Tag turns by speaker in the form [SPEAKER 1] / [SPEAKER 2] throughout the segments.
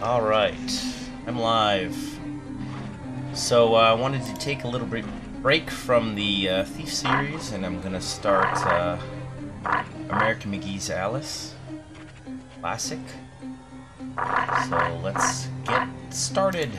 [SPEAKER 1] Alright, I'm live. So uh, I wanted to take a little break from the uh, Thief series, and I'm gonna start uh, American McGee's Alice Classic. So let's get started.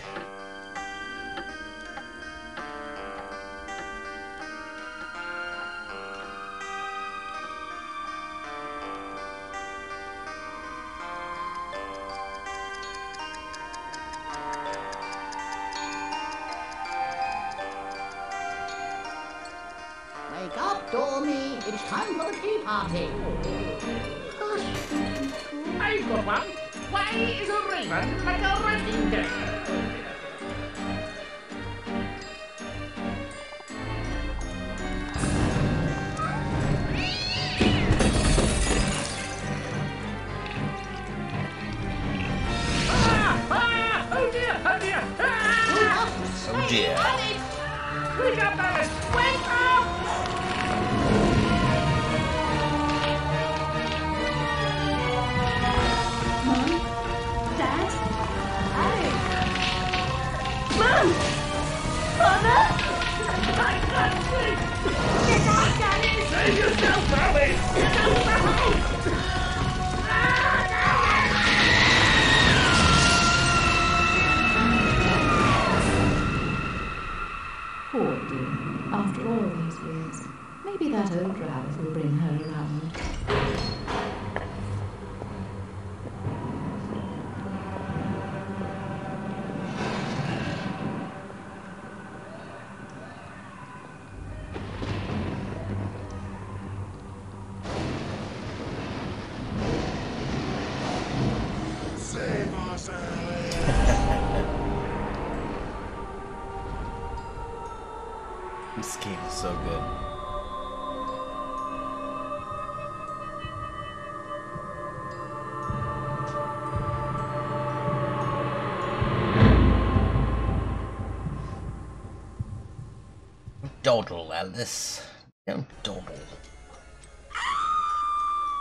[SPEAKER 1] Dawdle, Alice. Don't dawdle.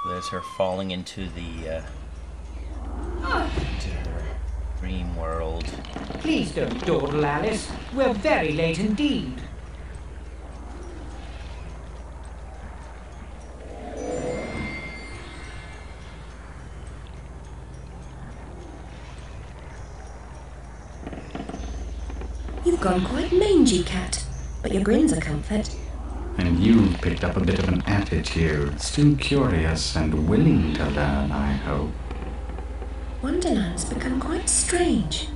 [SPEAKER 1] There's her falling into the, uh, into her dream world.
[SPEAKER 2] Please don't dawdle, Alice. We're very late indeed.
[SPEAKER 3] You've gone quite mangy, cat, but your grin's a comfort.
[SPEAKER 4] You've picked up a bit of an attitude. Still curious and willing to learn, I hope.
[SPEAKER 3] Wonderland's become quite strange.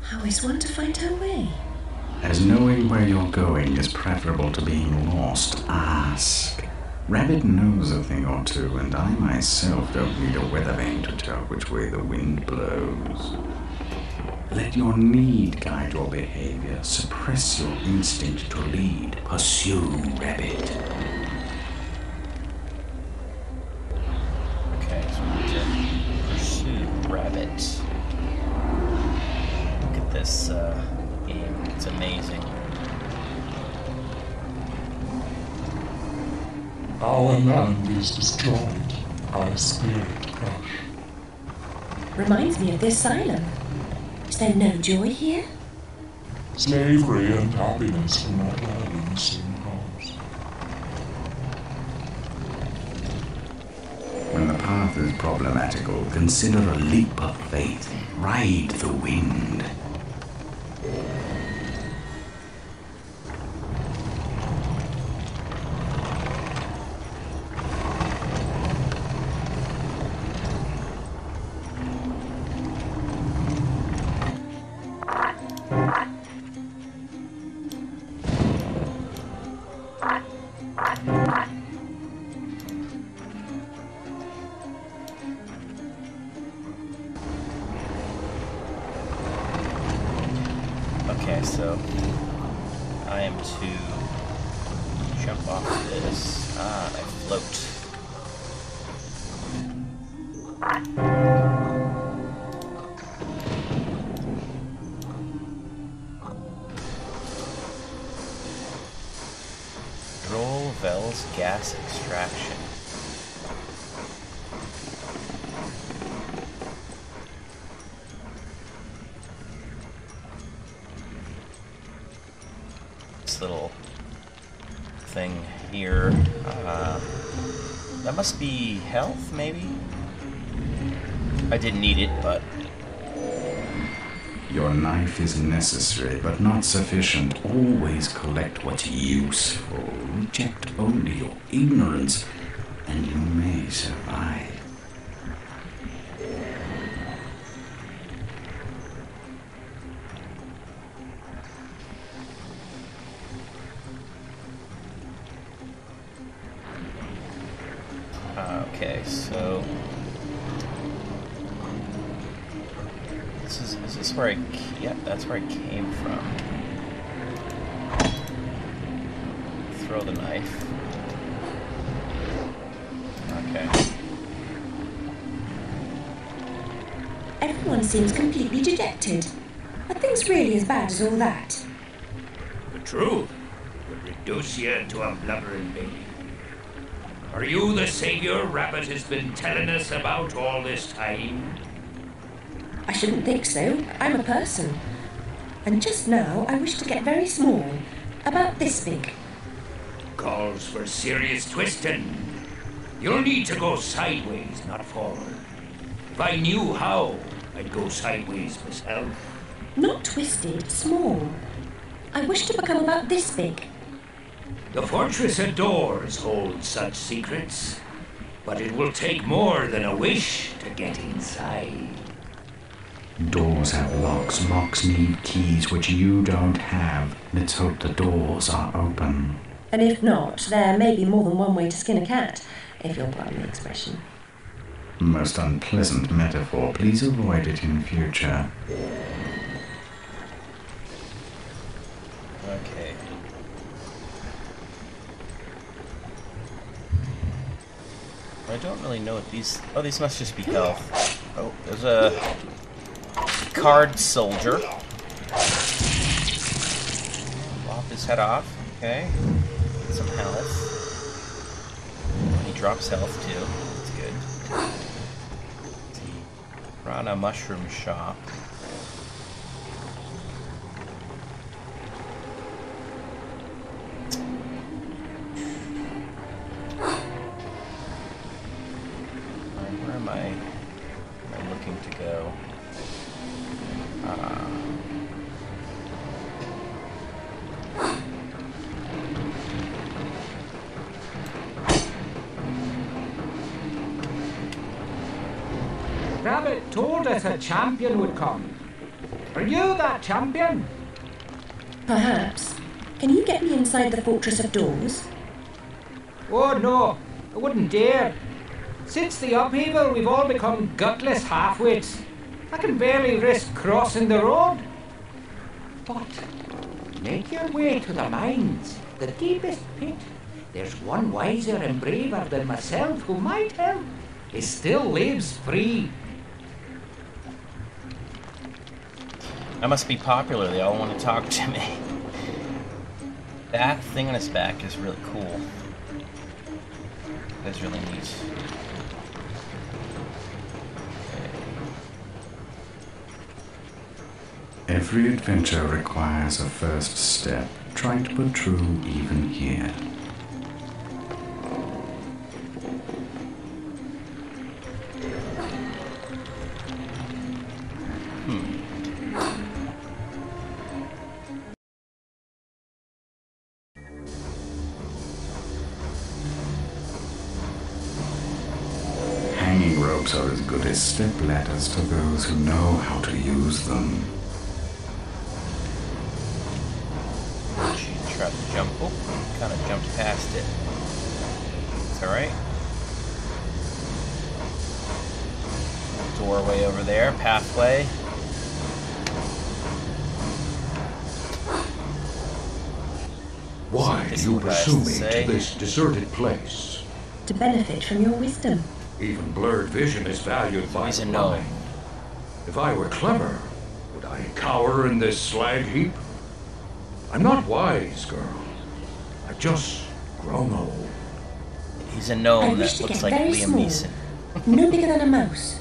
[SPEAKER 3] How is one to find her way?
[SPEAKER 4] As knowing where you're going is preferable to being lost, ask. Rabbit knows a thing or two, and I myself don't need a weather vane to tell which way the wind blows. Let your need guide your behavior. Suppress your instinct to lead. Pursue, rabbit.
[SPEAKER 1] Okay, so we need to pursue rabbit. Look at this uh, game. It's amazing.
[SPEAKER 5] Our land is destroyed by a spirit crush.
[SPEAKER 3] Reminds me of this asylum. Is there no joy here?
[SPEAKER 5] Slavery and happiness will not lie in the same house.
[SPEAKER 4] When the path is problematical, consider a leap of faith. Ride the wind.
[SPEAKER 1] Must be health, maybe? I didn't need it, but
[SPEAKER 4] Your knife is necessary, but not sufficient. Always collect what's useful. Reject only your ignorance, and you may survive.
[SPEAKER 1] The knife. Okay.
[SPEAKER 3] Everyone seems completely dejected. Are things really as bad as all that?
[SPEAKER 6] The truth would reduce you to a blubbering baby. Are you the savior Rabbit has been telling us about all this time?
[SPEAKER 3] I shouldn't think so. I'm a person. And just now I wish to get very small. About this big.
[SPEAKER 6] Calls for serious twisting. You'll need to go sideways, not forward. If I knew how, I'd go sideways myself.
[SPEAKER 3] Not twisted, small. I wish to become about this big.
[SPEAKER 6] The fortress of doors holds such secrets, but it will take more than a wish to get inside.
[SPEAKER 4] Doors have locks. Locks need keys, which you don't have. Let's hope the doors are open.
[SPEAKER 3] And if not, there may be more than one way to skin a cat, if you'll pardon the expression.
[SPEAKER 4] Most unpleasant metaphor. Please avoid it in future.
[SPEAKER 1] Okay. I don't really know what these. Oh, these must just be health. Oh, there's a card soldier. Lop his head off. Okay. Some health. He drops health too. That's good. The Rana Mushroom Shop. Where am I? Am I looking to go?
[SPEAKER 2] A champion would come. Are you that champion?
[SPEAKER 3] Perhaps. Can you get me inside the Fortress of Doors?
[SPEAKER 2] Oh no, I wouldn't dare. Since the upheaval, we've all become gutless halfwits. I can barely risk crossing the road. But make your way to the mines, the deepest pit. There's one wiser and braver than myself who might help. He still lives free.
[SPEAKER 1] I must be popular. They all want to talk to me. That thing on his back is really cool. That's really neat.
[SPEAKER 4] Every adventure requires a first step. Try to put true even here. Ropes are as good as step ladders to those who know how to use them.
[SPEAKER 1] She tried to jump. Oh, kind of jumped past it. It's alright. Doorway over there, pathway.
[SPEAKER 7] Why do you
[SPEAKER 1] is what I have
[SPEAKER 7] pursue me to this deserted place?
[SPEAKER 3] To benefit from your wisdom.
[SPEAKER 7] Even blurred vision is valued by
[SPEAKER 1] He's a
[SPEAKER 7] the
[SPEAKER 1] no.
[SPEAKER 7] If I were clever, would I cower in this slag heap? I'm not wise, girl. I've just grown old.
[SPEAKER 1] He's a gnome
[SPEAKER 3] wish
[SPEAKER 1] that
[SPEAKER 3] to
[SPEAKER 1] looks
[SPEAKER 3] get
[SPEAKER 1] like
[SPEAKER 3] very
[SPEAKER 1] Liam
[SPEAKER 3] small.
[SPEAKER 1] Neeson.
[SPEAKER 3] No bigger than a mouse.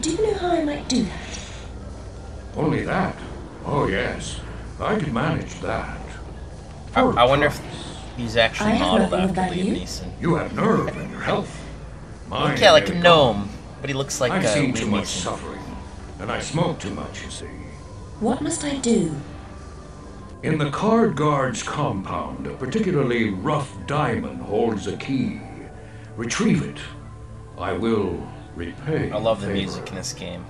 [SPEAKER 3] Do you know how I might do that?
[SPEAKER 7] Only that? Oh, yes. I could manage that.
[SPEAKER 1] I, I wonder if he's actually
[SPEAKER 3] I
[SPEAKER 1] modeled after Liam
[SPEAKER 3] value.
[SPEAKER 1] Neeson.
[SPEAKER 7] You have nerve in your health. Mine
[SPEAKER 1] yeah, like a
[SPEAKER 7] nearly
[SPEAKER 1] gnome, but he looks like
[SPEAKER 7] I've
[SPEAKER 1] uh,
[SPEAKER 7] seen too much
[SPEAKER 1] Neeson.
[SPEAKER 7] suffering, and I smoke too much, you see.
[SPEAKER 3] What must I do?
[SPEAKER 7] In the card guard's compound, a particularly rough diamond holds a key. Retrieve it. I will repay.
[SPEAKER 1] I love the
[SPEAKER 7] favor.
[SPEAKER 1] music in this game.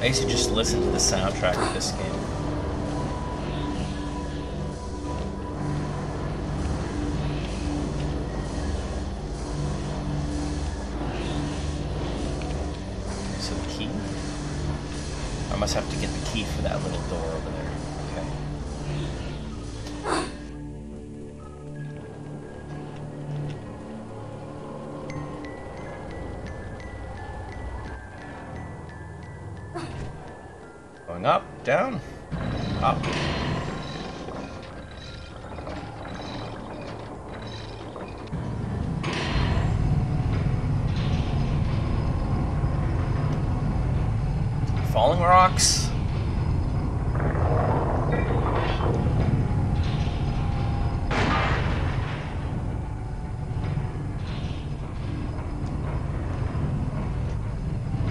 [SPEAKER 1] I used to just listen to the soundtrack of this game. Down, up. Falling rocks.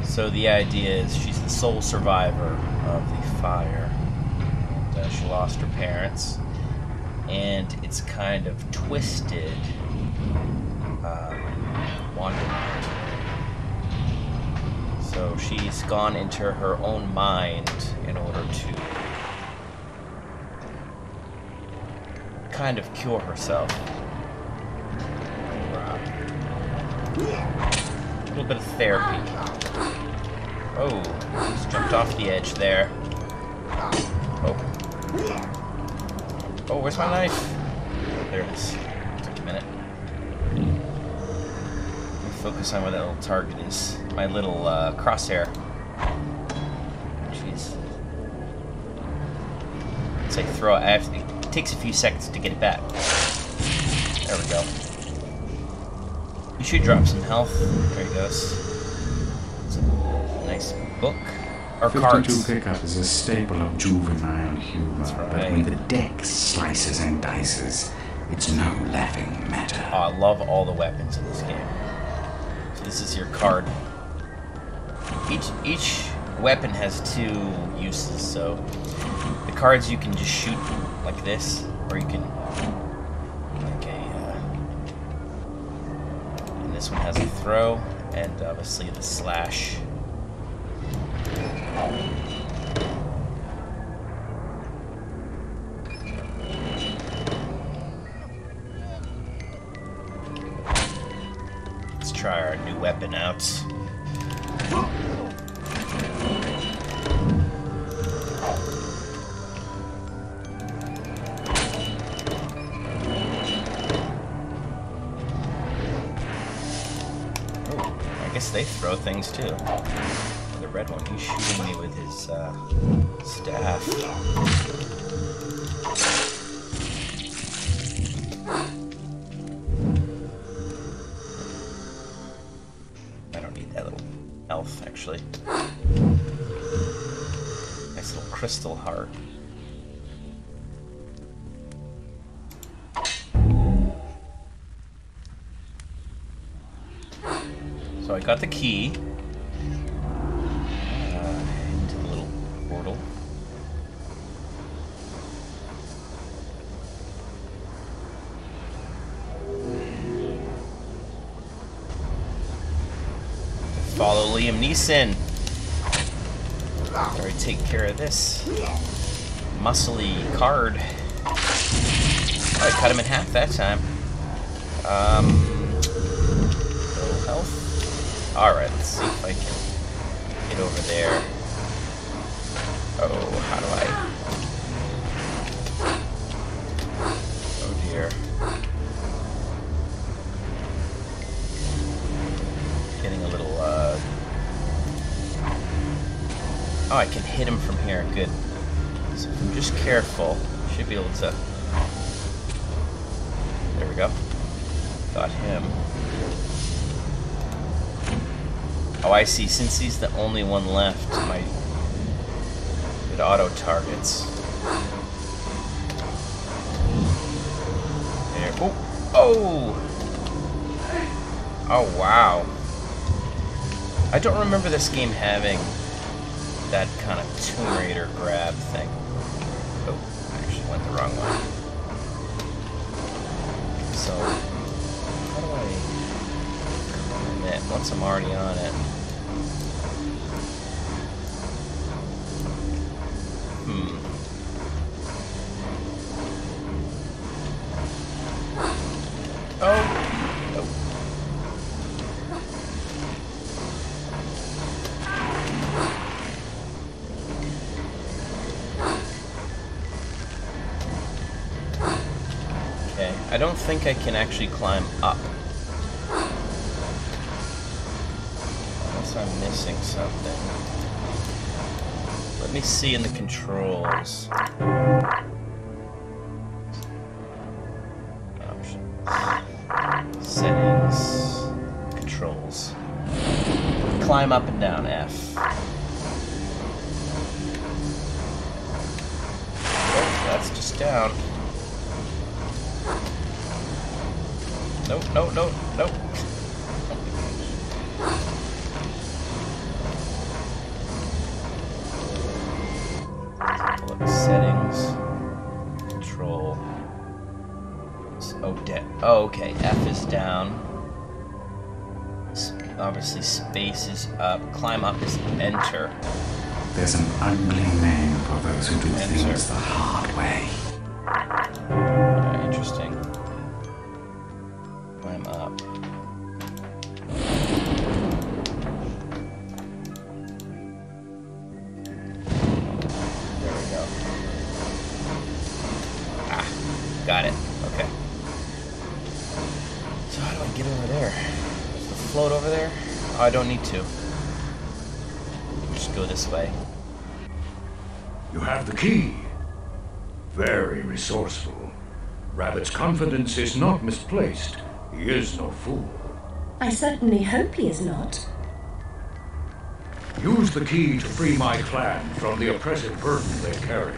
[SPEAKER 1] So the idea is she's the sole survivor of the fire. And, uh, she lost her parents, and it's kind of twisted um. So she's gone into her own mind in order to kind of cure herself. A little bit of therapy. Oh, just jumped off the edge there. Oh. Oh, where's my knife? There it is. Took a minute. Let me focus on where that little target is. My little uh, crosshair. Jeez. It's like throw. I have it takes a few seconds to get it back. There we go. You should drop some health. There he goes. It's a nice book. Or
[SPEAKER 4] 52
[SPEAKER 1] cards.
[SPEAKER 4] pickup is a staple of juvenile humor, but when the deck slices and dices, it's no laughing matter.
[SPEAKER 1] Oh, I love all the weapons in this game. So this is your card. Each each weapon has two uses. So the cards you can just shoot like this, or you can like a. Uh, and this one has a throw, and obviously the slash. Let's I got the key. Uh, into the little portal. Follow Liam Neeson. Already take care of this. Muscly card. I cut him in half that time. Um. Alright, let's see if I can get over there. Oh, how do I? Oh dear. Getting a little, uh... Oh, I can hit him from here. Good. So if I'm just careful, should be able to... There we go. Got him. Oh, I see. Since he's the only one left, my... It auto-targets. There. Oh! Oh! Oh, wow. I don't remember this game having that kind of Tomb Raider grab thing. Oh, I actually went the wrong way. So, how do I once I'm already on it? Don't think I can actually climb up. Unless I'm missing something. Let me see in the controls. Options. Settings. Controls. Climb up and down
[SPEAKER 4] Ugly name for those who do things the hard way.
[SPEAKER 1] Alright, interesting. Climb up. There we go. Ah, got it. Okay. So how do I get over there? The float over there? Oh, I don't need to. Just go this way.
[SPEAKER 7] You have the key. Very resourceful. Rabbit's confidence is not misplaced. He is no fool.
[SPEAKER 3] I certainly hope he is not.
[SPEAKER 7] Use the key to free my clan from the oppressive burden they carry.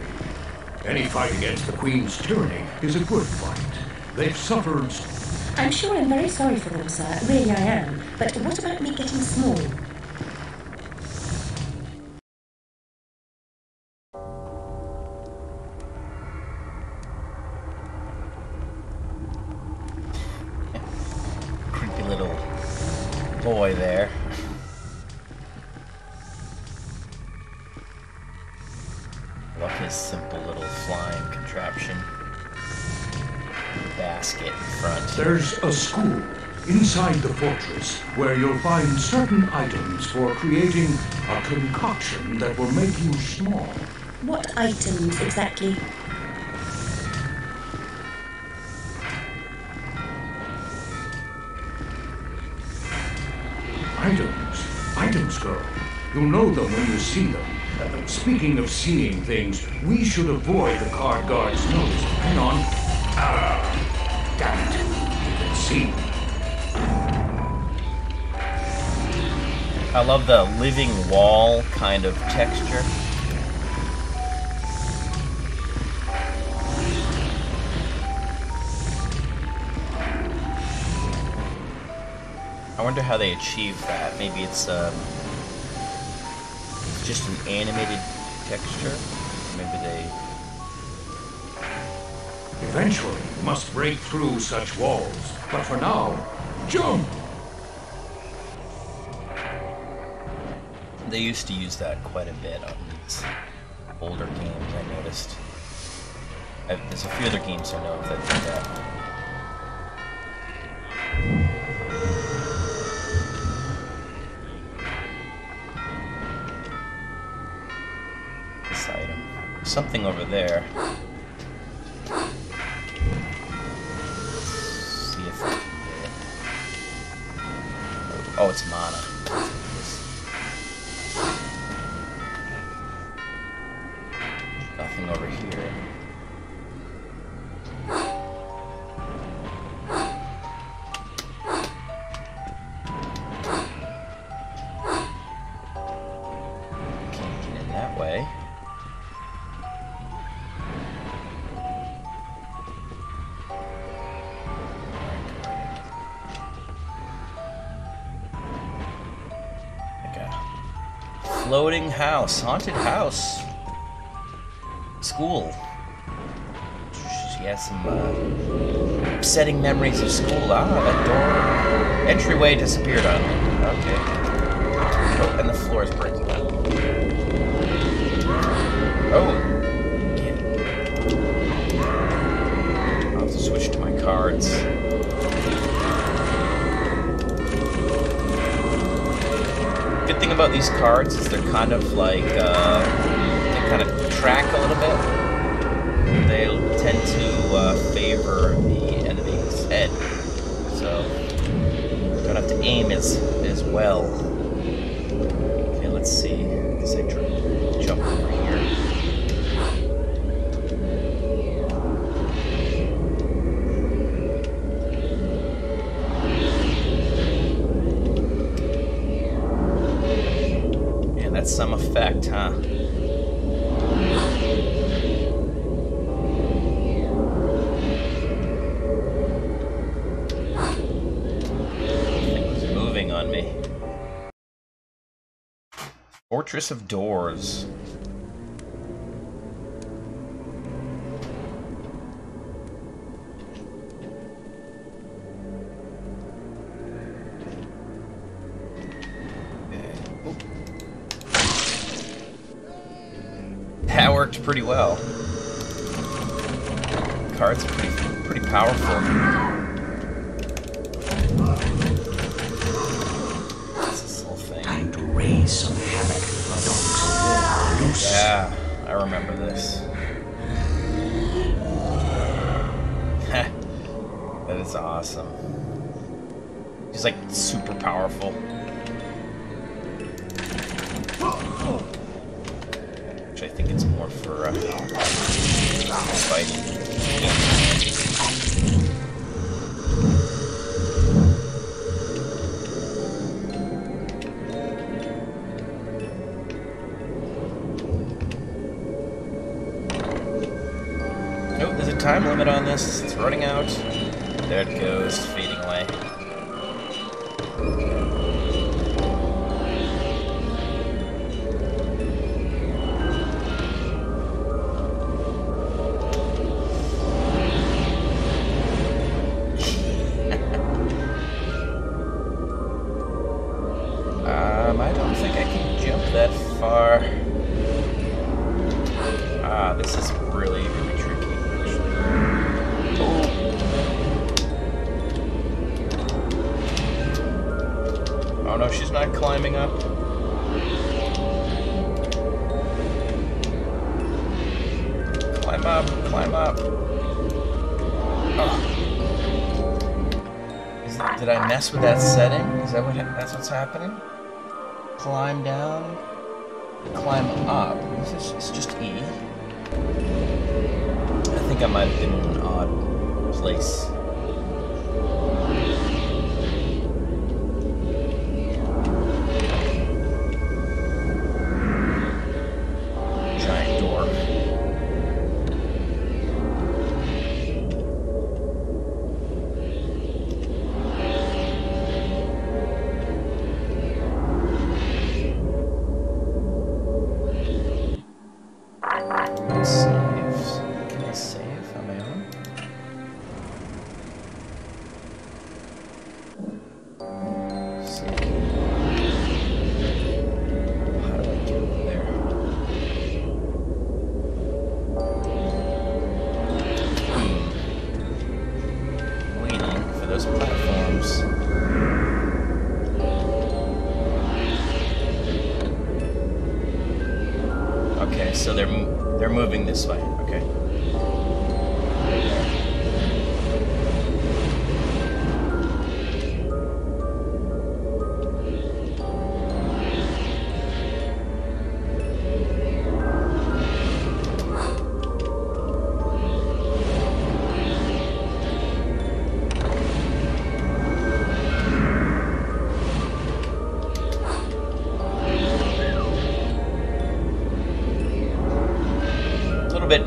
[SPEAKER 7] Any fight against the Queen's tyranny is a good fight. They've suffered.
[SPEAKER 3] I'm sure I'm very sorry for them, sir. Really, I am. But what about me getting small?
[SPEAKER 7] Where you'll find certain items for creating a concoction that will make you small.
[SPEAKER 3] What items exactly?
[SPEAKER 7] Items. Items, girl. You'll know them when you see them. Uh, speaking of seeing things, we should avoid the card guard's notice. Hang on. Ah, damn it. You can see.
[SPEAKER 1] I love the living wall kind of texture. I wonder how they achieve that. Maybe it's um, just an animated texture. Maybe they.
[SPEAKER 7] Eventually, must break through such walls. But for now, jump!
[SPEAKER 1] They used to use that quite a bit on these older games. I noticed. I, there's a few other games I know that do that. This item. Something over there. See if I can get it. Oh, it's mana. Floating house. Haunted house. School. She has some uh, upsetting memories of school. Ah, that door. Entryway disappeared on me. Okay. Oh, and the floor is breaking up. Oh. I'll have to switch to my cards. Thing about these cards is they're kind of like, uh, they kind of track a little bit. They tend to uh, favor the enemy's head. So, don't have to aim as, as well. Okay, let's see. I jump Fortress of Doors. That worked pretty well. Card's pretty, pretty powerful. This thing?
[SPEAKER 7] Time to raise some loose.
[SPEAKER 1] Yeah, I remember this. that is awesome. He's like super powerful. Which I think it's more for uh, fighting. It's running out. There it goes, fading away. Mess with that setting? Is that what that's what's happening? Climb down, climb up. This is it's just E. I think I might have been in an odd place.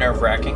[SPEAKER 1] Nerve wracking.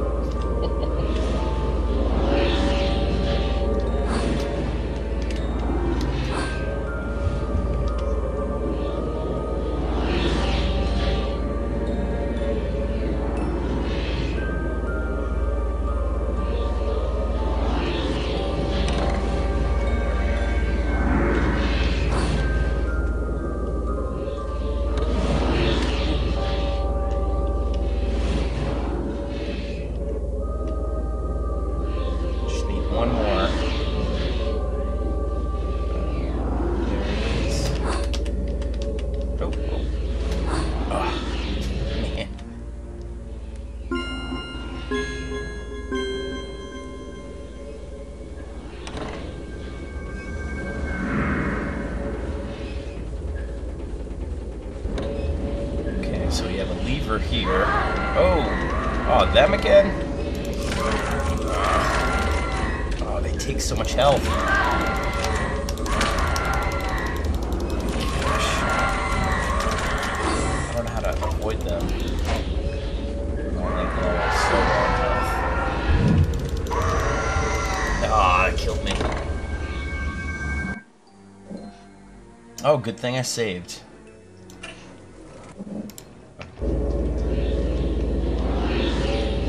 [SPEAKER 1] Good thing I saved.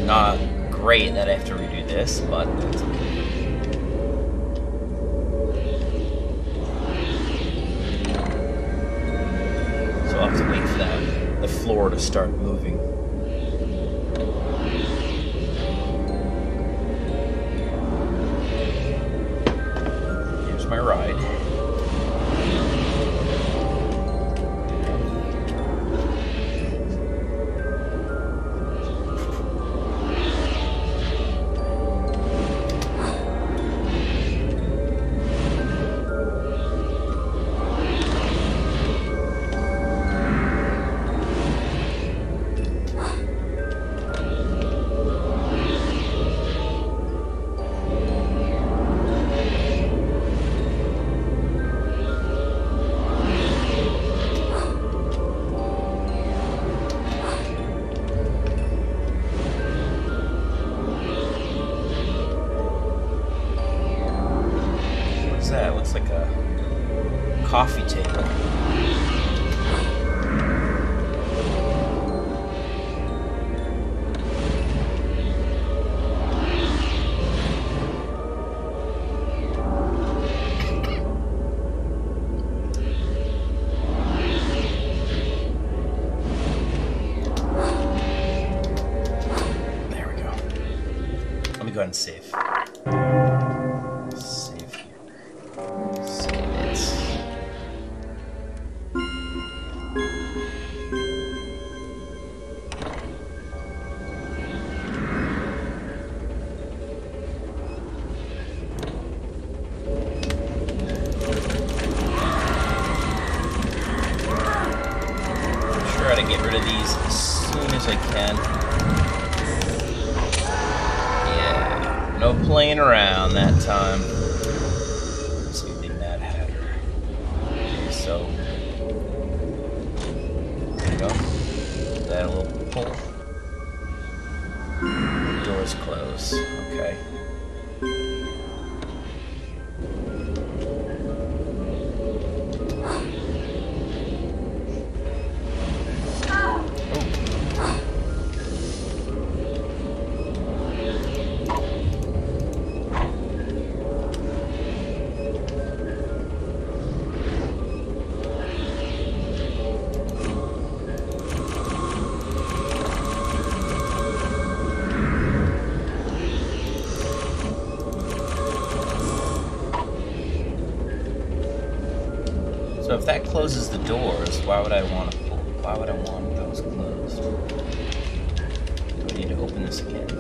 [SPEAKER 1] Not great that I have to redo this, but it's okay. So I'll have to wait for that, the floor to start like a coffee table. Why would I want to pull? Why would I want those closed? Do I need to open this again?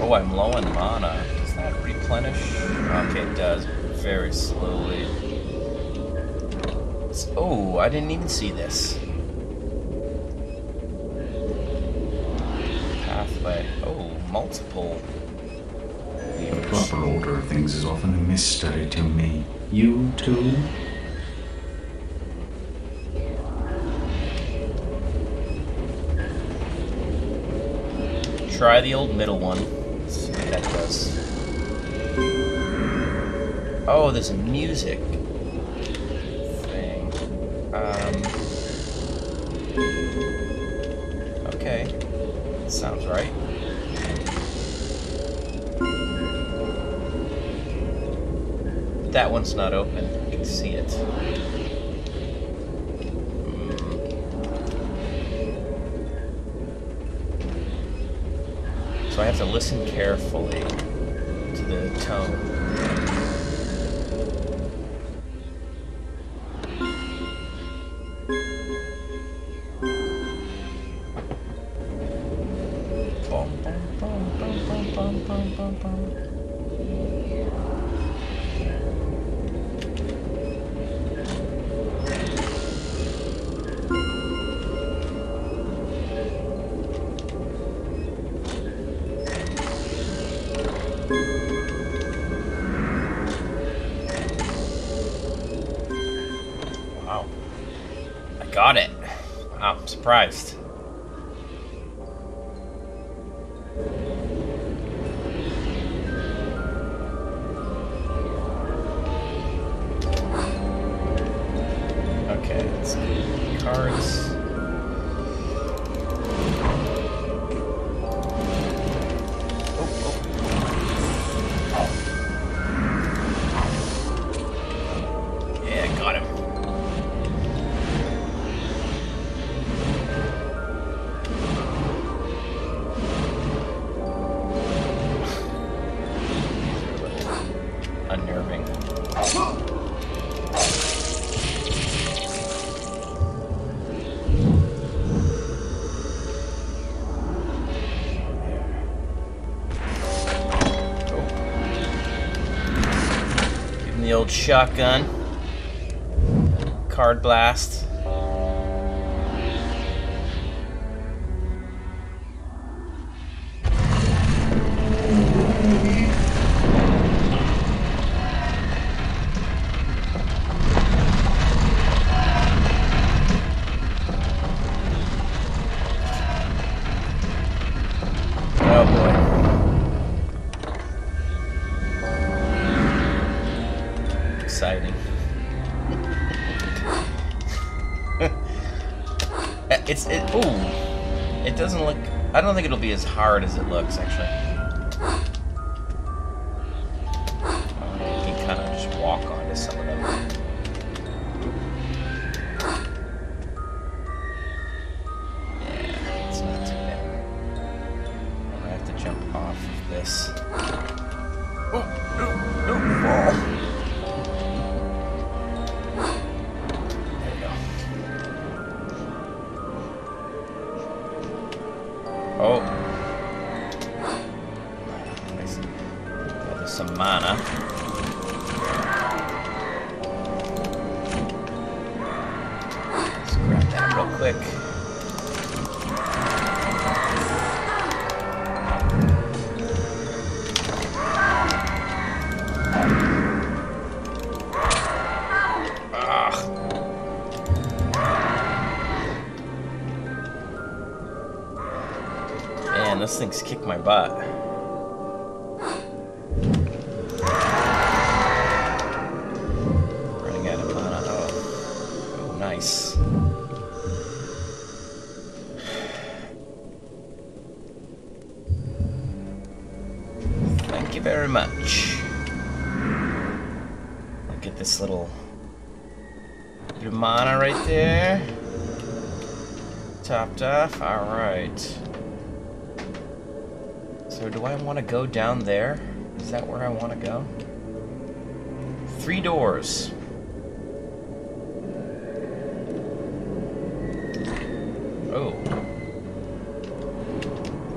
[SPEAKER 1] Oh, I'm low in mana. Does that replenish? Okay, it does. Very slowly. It's- Oh, I didn't even see this.
[SPEAKER 4] Too?
[SPEAKER 1] Try the old middle one. Let's see what that does. Oh, there's a music thing. Um. Okay. Sounds right. That one's not open. I can see it. So I have to listen carefully to the tone. Surprised. Shotgun. Card blast. As hard as it looks actually. This thing's kicked my butt. Running out of mana. Oh. Oh, nice. Thank you very much. Look at this little bit mana right there. Topped off. Do I want to go down there? Is that where I want to go? Three doors. Oh.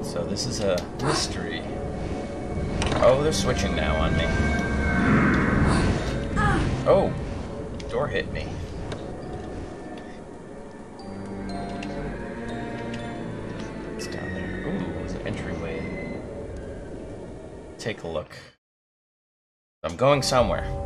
[SPEAKER 1] So this is a mystery. Oh, they're switching now on me. Oh, door hit me. Take a look. I'm going somewhere.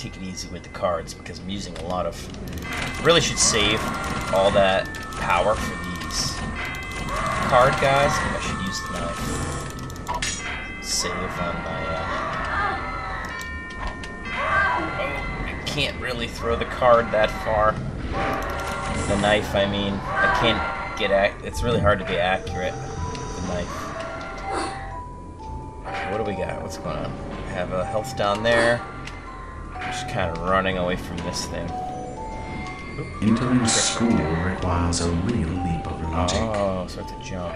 [SPEAKER 1] Take it easy with the cards because I'm using a lot of. Really should save all that power for these card guys. I should use the knife. Save on my. Uh... I can't really throw the card that far. The knife, I mean, I can't get ac- It's really hard to be accurate. with The knife. What do we got? What's going on? I have a health down there. Kind of running away from this thing.
[SPEAKER 4] Entering school requires a real leap of logic.
[SPEAKER 1] Oh, so I have to jump.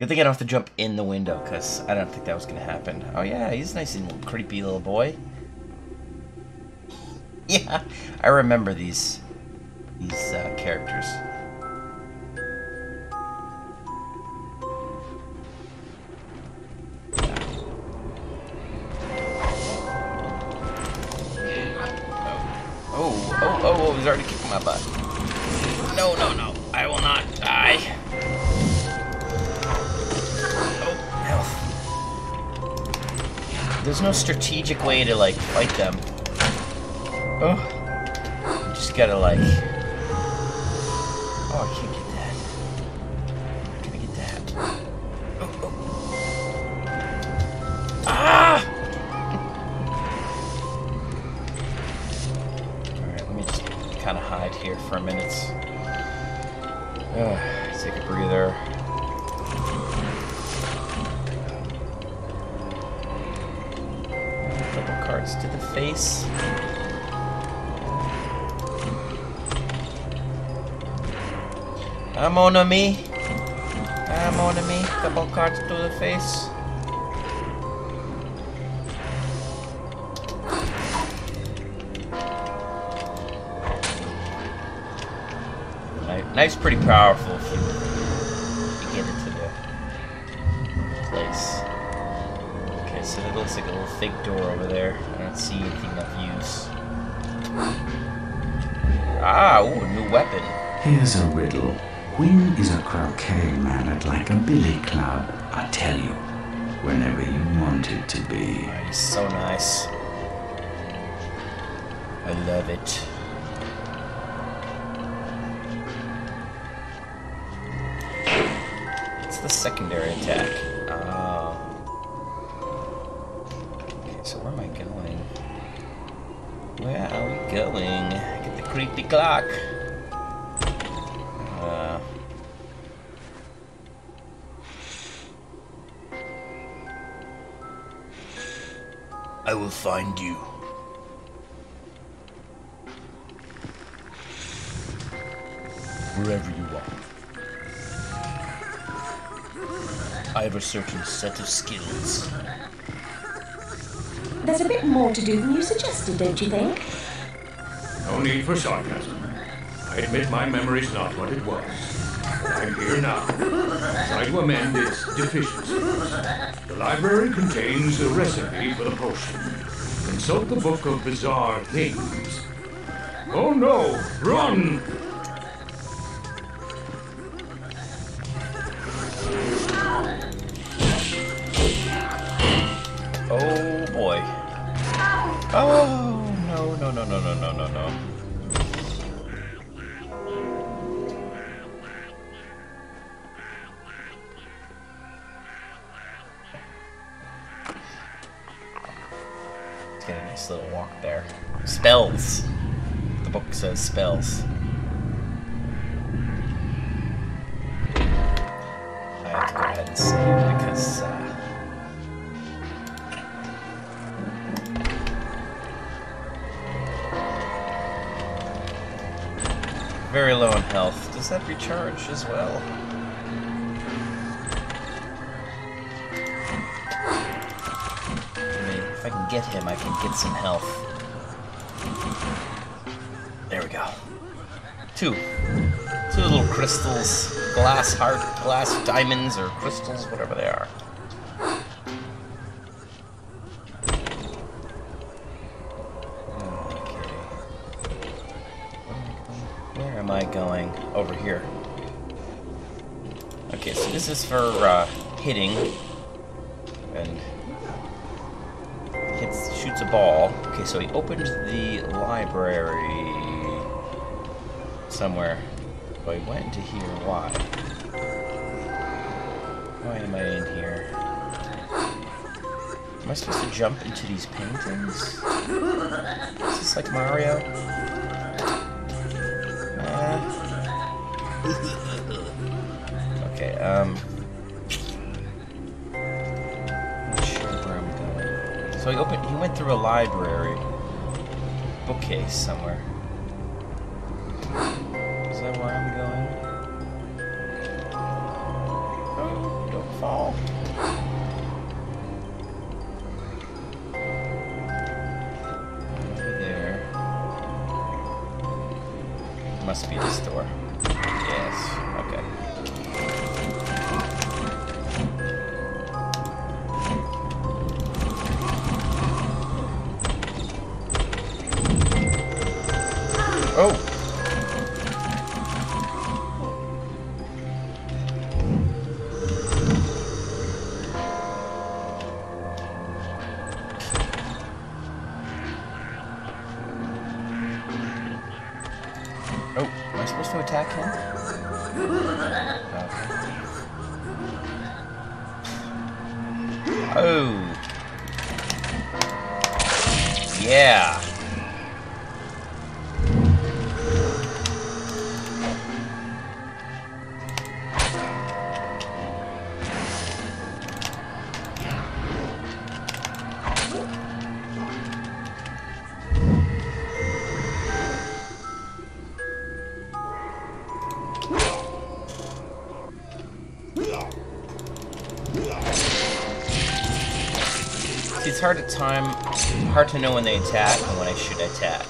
[SPEAKER 1] Good thing I don't have to jump in the window, because I don't think that was going to happen. Oh yeah, he's a nice and creepy little boy. Yeah, I remember these these uh, characters. Strategic way to, like, fight them. Oh. You just gotta, like... I'm on me. I'm on me. Couple cards to the face. Kni- Knife's pretty powerful if you, if you get into the place. Okay, so that looks like a little fake door over there. I don't see anything of use. Ah, ooh, a new weapon.
[SPEAKER 4] Here's a riddle. When is a croquet mallet like a billy club? I tell you, whenever you want it to be.
[SPEAKER 1] He's so nice. I love it. It's the secondary attack. Oh. Okay, so where am I going? Where are we going? Get the creepy clock. Find you. Wherever you are. I have a certain set of skills.
[SPEAKER 3] There's a bit more to do than you suggested, don't you think?
[SPEAKER 7] No need for sarcasm. I admit my memory's not what it was. I'm here now. Try to amend its deficiencies. Library contains the recipe for the potion. Consult the book of bizarre things. Oh no! Run!
[SPEAKER 1] I have to go ahead and save because uh, very low in health. Does that recharge as well? I mean, if I can get him, I can get some health. Two. Two little crystals, glass heart, glass diamonds, or crystals, whatever they are. Okay. Where am I going? Over here. Okay, so this is for uh, hitting, and hits shoots a ball. Okay, so he opened the library somewhere. Oh, he went into here. Why? Why am I in here? Am I supposed to jump into these paintings? Is this like Mario? Okay, um... Not sure where I'm going. So he opened, he went through a library. Bookcase somewhere. It's hard to time, hard to know when they attack and when I should attack.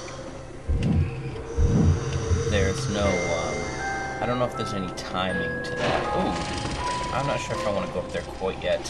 [SPEAKER 1] There's no, um, I don't know if there's any timing to that. Ooh, I'm not sure if I want to go up there quite yet.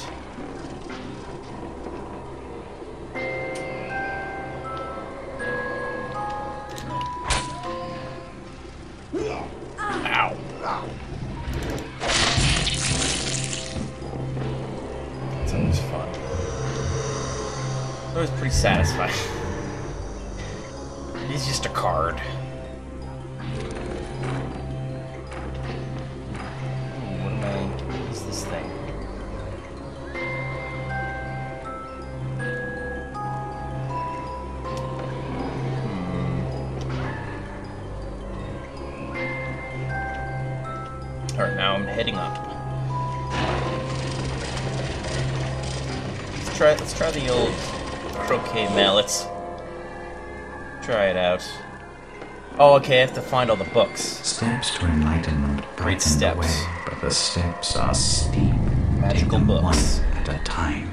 [SPEAKER 1] Find all the books.
[SPEAKER 4] Steps to enlightenment
[SPEAKER 1] Great
[SPEAKER 4] brighten the
[SPEAKER 1] steps.
[SPEAKER 4] way, but the steps are steep.
[SPEAKER 1] Magical books.
[SPEAKER 4] one at a time.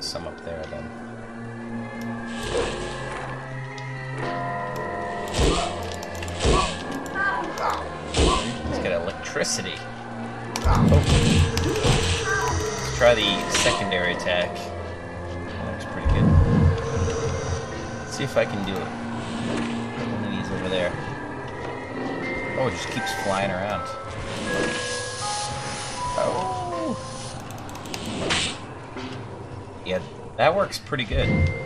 [SPEAKER 1] Some up there, then. He's got electricity. Oh. Let's try the secondary attack. That looks pretty good. Let's see if I can do it. Works pretty good.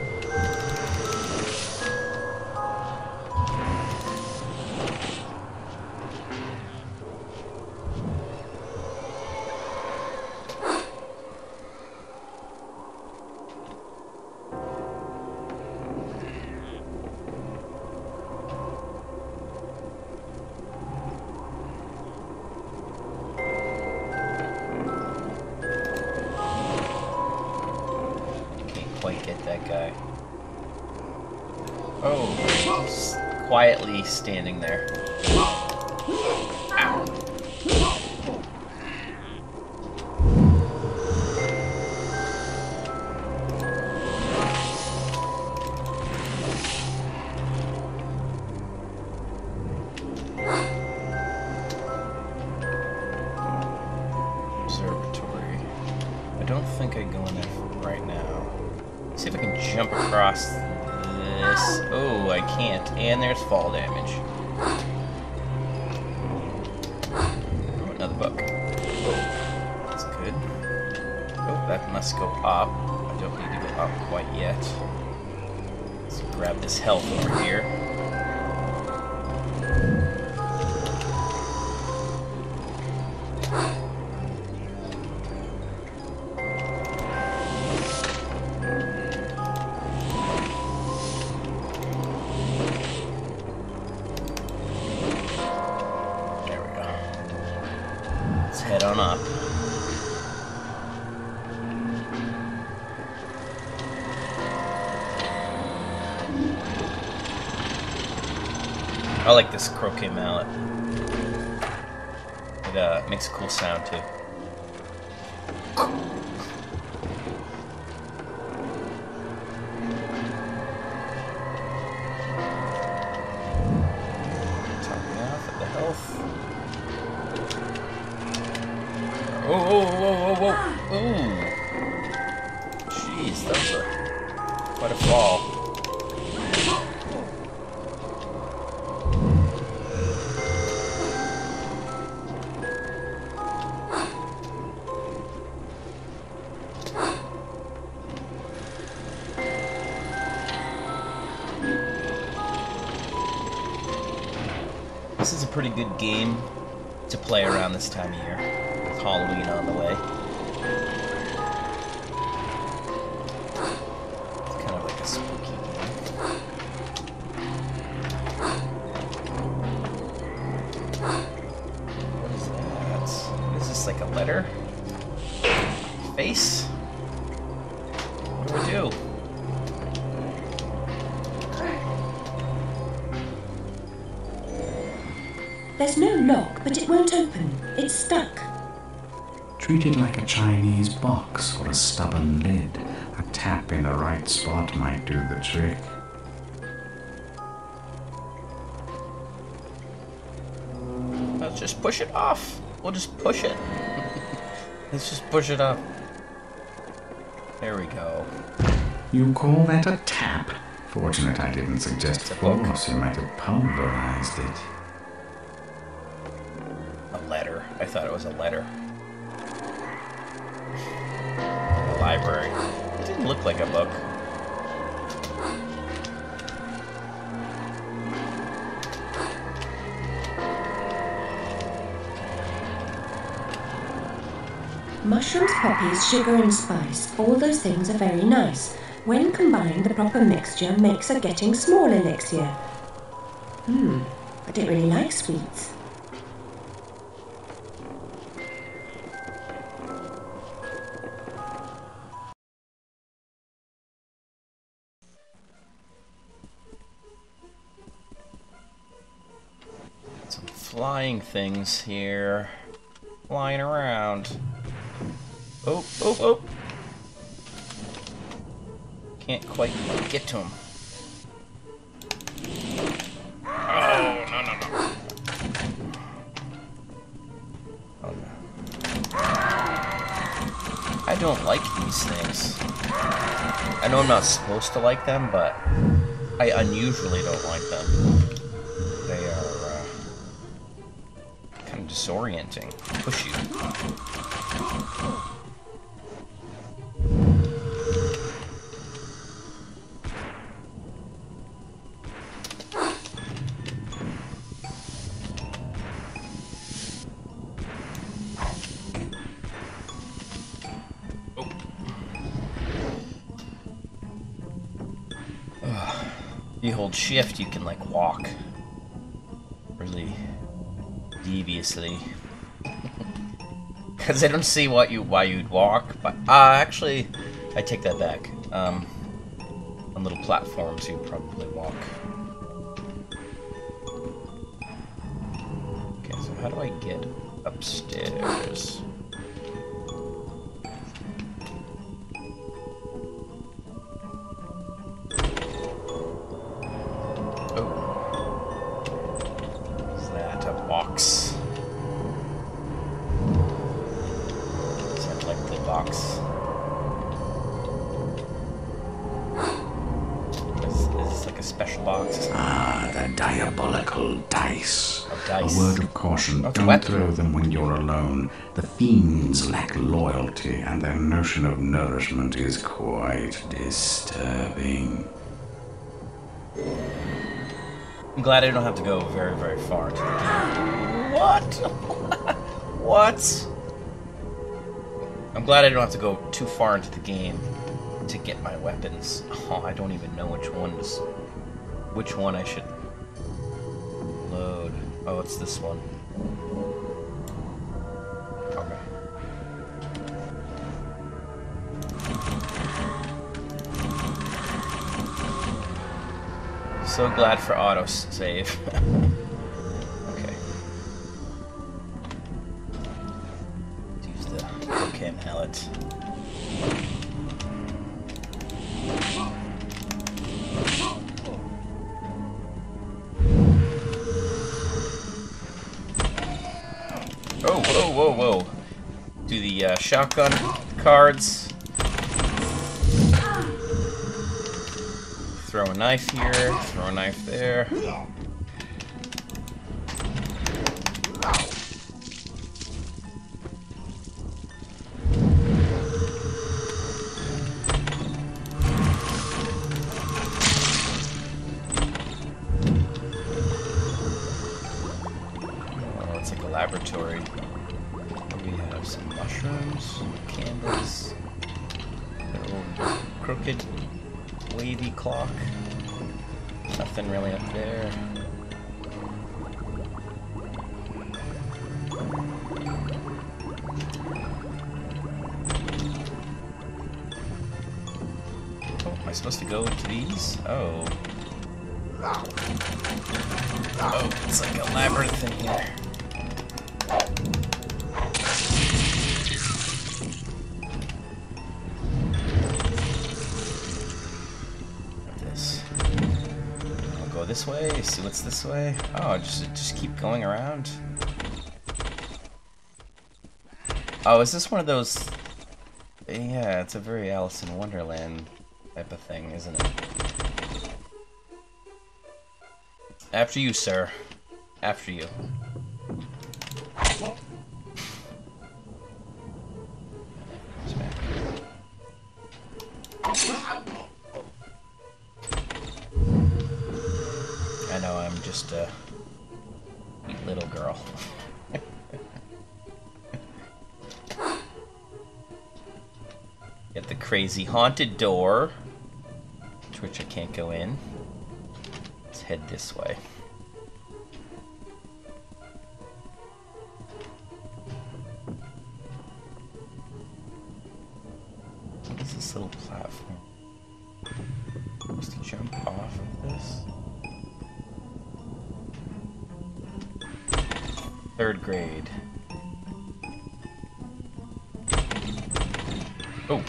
[SPEAKER 1] Oh, another book. That's good. Oh, that must go up. I don't need to go up quite yet. Let's grab this health over here.
[SPEAKER 4] Box or a stubborn lid. A tap in the right spot might do the trick.
[SPEAKER 1] Let's just push it off. We'll just push it. Let's just push it up. There we go.
[SPEAKER 4] You call that a tap? Fortunate I didn't suggest force. You might have pulverized it.
[SPEAKER 3] Poppies, sugar, and spice, all those things are very nice. When combined, the proper mixture makes a getting small elixir. Hmm, I don't really like sweets.
[SPEAKER 1] Some flying things here. Flying around. Oh, oh, oh! Can't quite get to him. Oh, no, no, no. Oh, no. I don't like these things. I know I'm not supposed to like them, but I unusually don't like them. They are uh, kind of disorienting. Push you. Hold shift, you can like walk really deviously. Because I don't see what you why you'd walk, but uh, actually, I take that back. Um, on little platforms, you probably walk.
[SPEAKER 4] And their notion of nourishment is quite disturbing.
[SPEAKER 1] I'm glad I don't have to go very, very far. What? what? I'm glad I don't have to go too far into the game to get my weapons. Oh, I don't even know which one is, which one I should load. Oh, it's this one. So glad for auto Throw a knife here, throw a knife there. Way, see what's this way. Oh, just just keep going around. Oh, is this one of those... Yeah, it's a very Alice in Wonderland type of thing, isn't it? After you, sir. After you. Crazy haunted door, which I can't go in. Let's head this way. What is this little platform? Supposed to jump off of this? Third grade. Oh.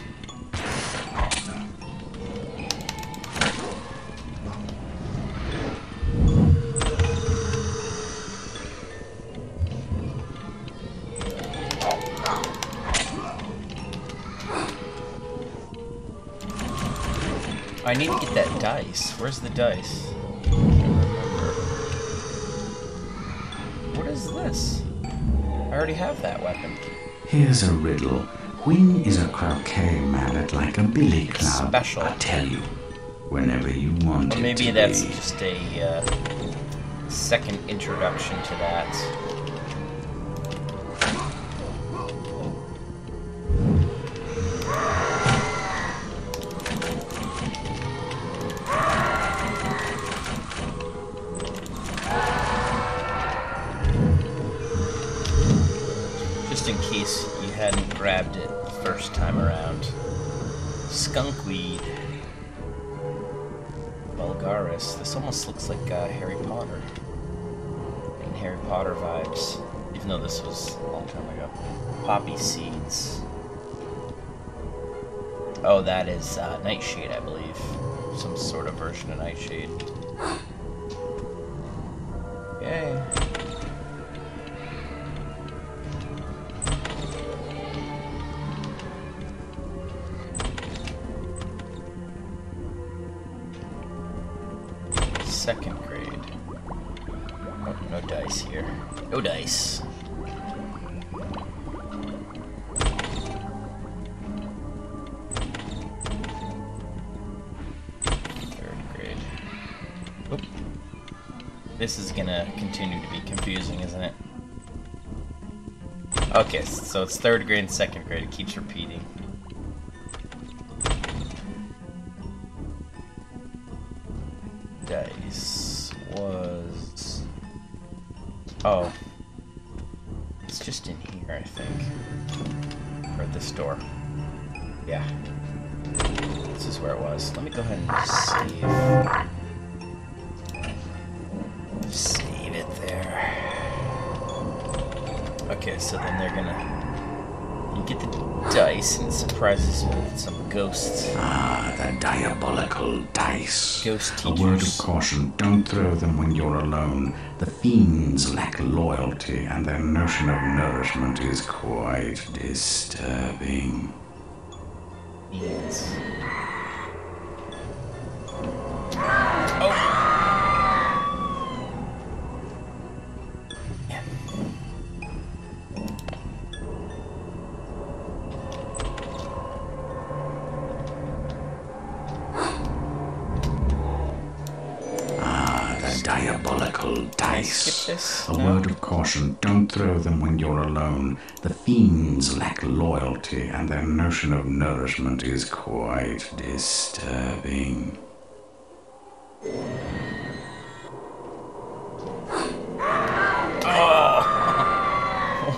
[SPEAKER 1] Dice. Where's the dice? What is this? I already have that weapon.
[SPEAKER 4] Here's a riddle. When is a croquet mallet like a billy club?
[SPEAKER 1] Special.
[SPEAKER 4] I tell you, whenever you want it
[SPEAKER 1] maybe that's
[SPEAKER 4] be.
[SPEAKER 1] just a uh, second introduction to that. Just in case you hadn't grabbed it the first time around. Skunkweed. Vulgaris. This almost looks like uh, Harry Potter. And Harry Potter vibes. Even though this was a long time ago. Poppy seeds. Oh, that is uh, Nightshade, I believe. Some sort of version of Nightshade. It's third grade and second grade. It keeps repeating. Ghost
[SPEAKER 4] A word of caution don't throw them when you're alone. The fiends lack loyalty, and their notion of nourishment is quite disturbing. The fiends lack loyalty, and their notion of nourishment is quite disturbing.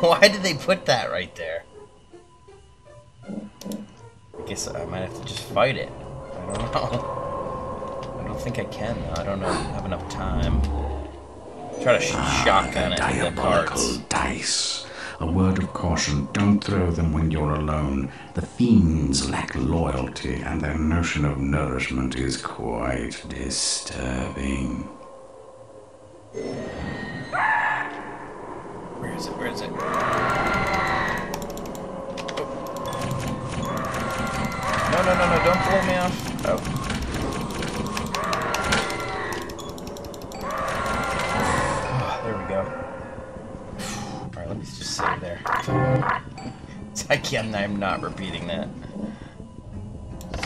[SPEAKER 1] Why did they put that right there? I guess I might have to just fight it. I don't know. I don't think I can though. I don't know, have enough time. Try to sh- ah, shotgun it
[SPEAKER 4] Diabolical dice. A word of caution don't throw them when you're alone. The fiends lack loyalty, and their notion of nourishment is quite disturbing.
[SPEAKER 1] Where is it? Where is it? Oh. No, no, no, no! Don't blow me off. Oh. It's like I'm, not repeating that.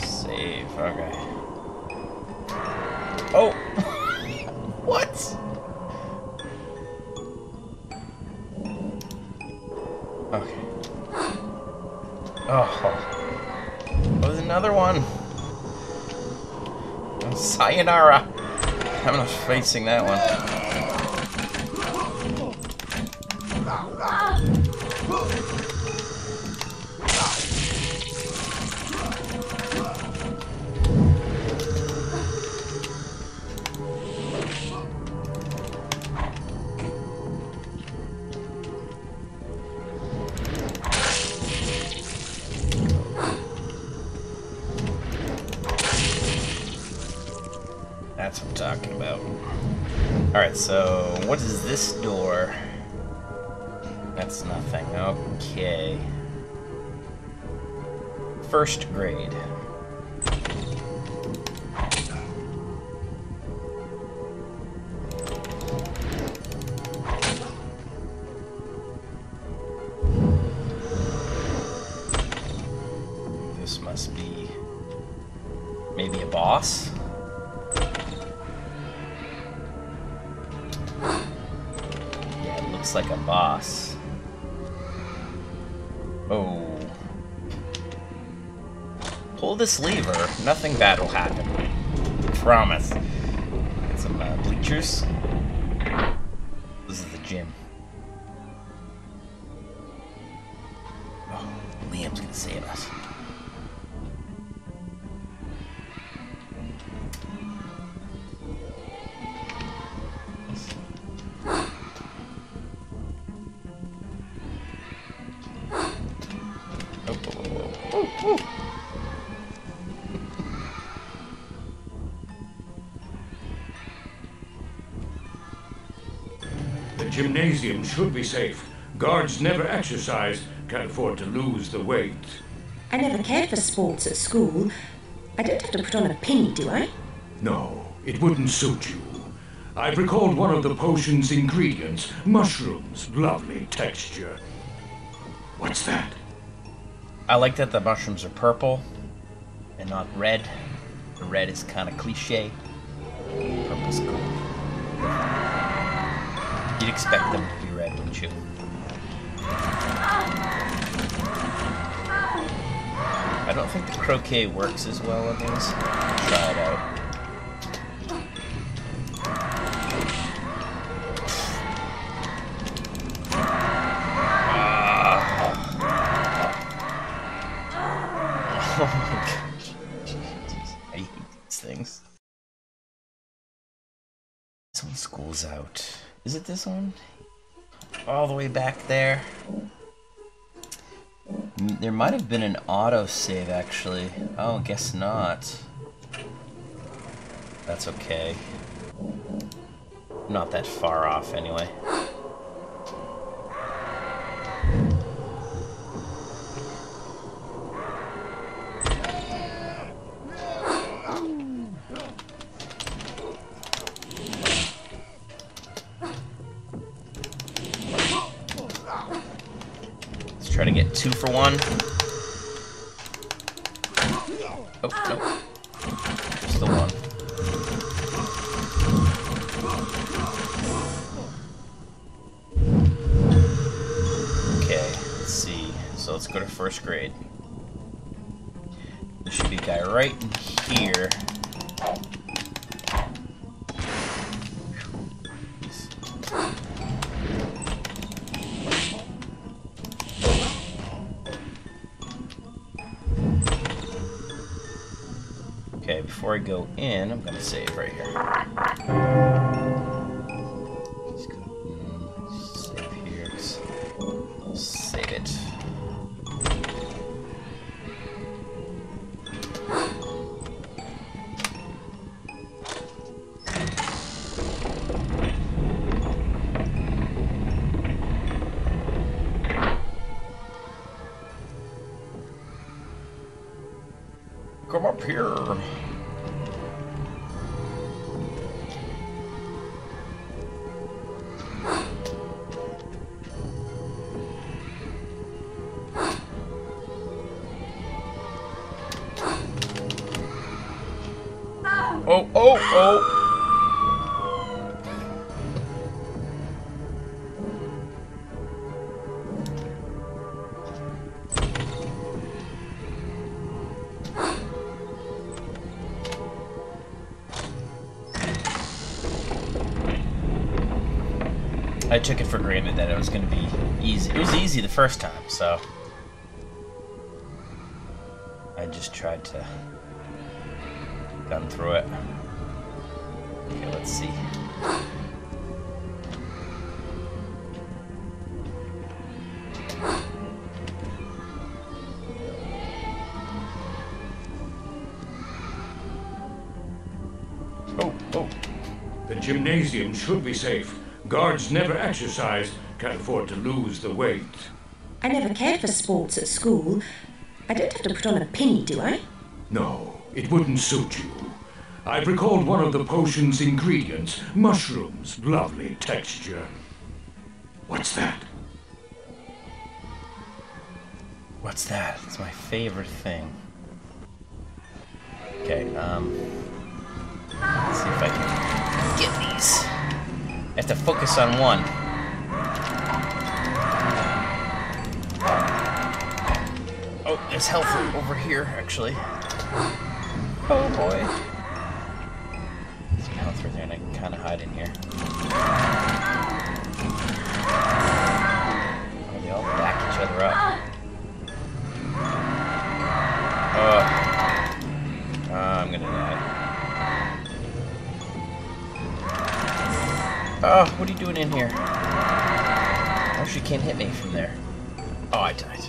[SPEAKER 1] Save. Okay. Oh. what? Okay. Oh. There's another one. Sayonara. I'm not facing that one. This lever, nothing bad will happen. I Promise. Get some uh, bleachers.
[SPEAKER 7] Gymnasium should be safe. Guards never exercise, can't afford to lose the weight.
[SPEAKER 3] I never cared for sports at school. I don't have to put on a pin, do I?
[SPEAKER 7] No, it wouldn't suit you. I've recalled one of the potion's ingredients mushrooms, lovely texture. What's that?
[SPEAKER 1] I like that the mushrooms are purple and not red. The red is kind of cliche. Purple's cool. You'd expect them to be red, wouldn't you? I don't think the croquet works as well on these. Try it out. Oh school's out. Is it this one? All the way back there? There might have been an auto save actually. Oh, guess not. That's okay. Not that far off anyway. I took it for granted that it was going to be easy. It was easy the first time, so I just tried to gun through it. Okay, let's see. Oh, oh.
[SPEAKER 7] The gymnasium should be safe. Guards never exercise, can't afford to lose the weight.
[SPEAKER 3] I never cared for sports at school. I don't have to put on a penny, do I?
[SPEAKER 7] No, it wouldn't suit you. I've recalled one of the potion's ingredients mushrooms, lovely texture. What's that?
[SPEAKER 1] What's that? It's my favorite thing. Okay, um. Let's see if I can get these. Have to focus on one. Oh, there's health over here, actually. Oh boy. There's health right there, and I can kind of hide in here. Oh, they all back each other up. Oh. I'm gonna die. Oh, what are you doing in here? Oh, she can't hit me from there. Oh, I died.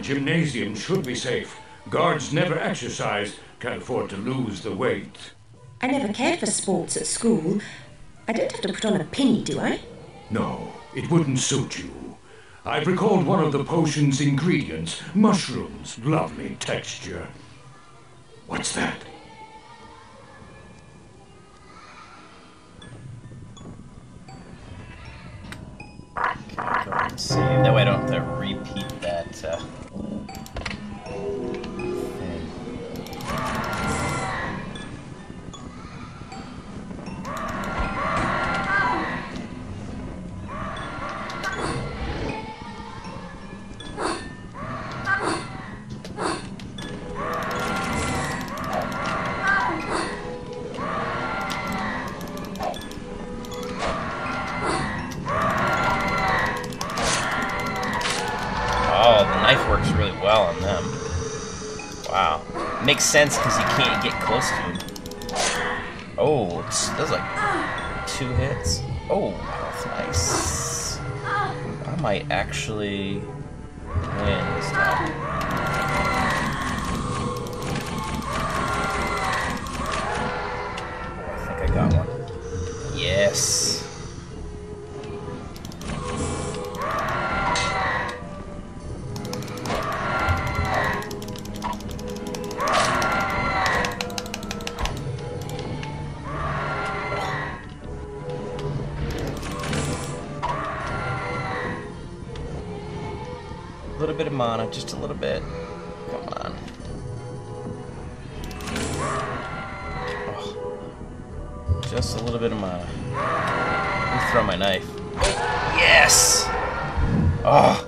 [SPEAKER 7] Gymnasium should be safe. Guards never exercise, can't afford to lose the weight.
[SPEAKER 3] I never cared for sports at school. I don't have to put on a pin, do I?
[SPEAKER 7] No, it wouldn't suit you. I've recalled one of the potion's ingredients mushrooms. Lovely texture. What's that?
[SPEAKER 1] Okay, go ahead and save. That way I don't Makes sense because you can't get close to him. Oh, that's like two hits. Oh, that's nice. I might actually win this time. Mana, just a little bit. Come on. Oh. Just a little bit of mana. Let throw my knife. Yes! Oh!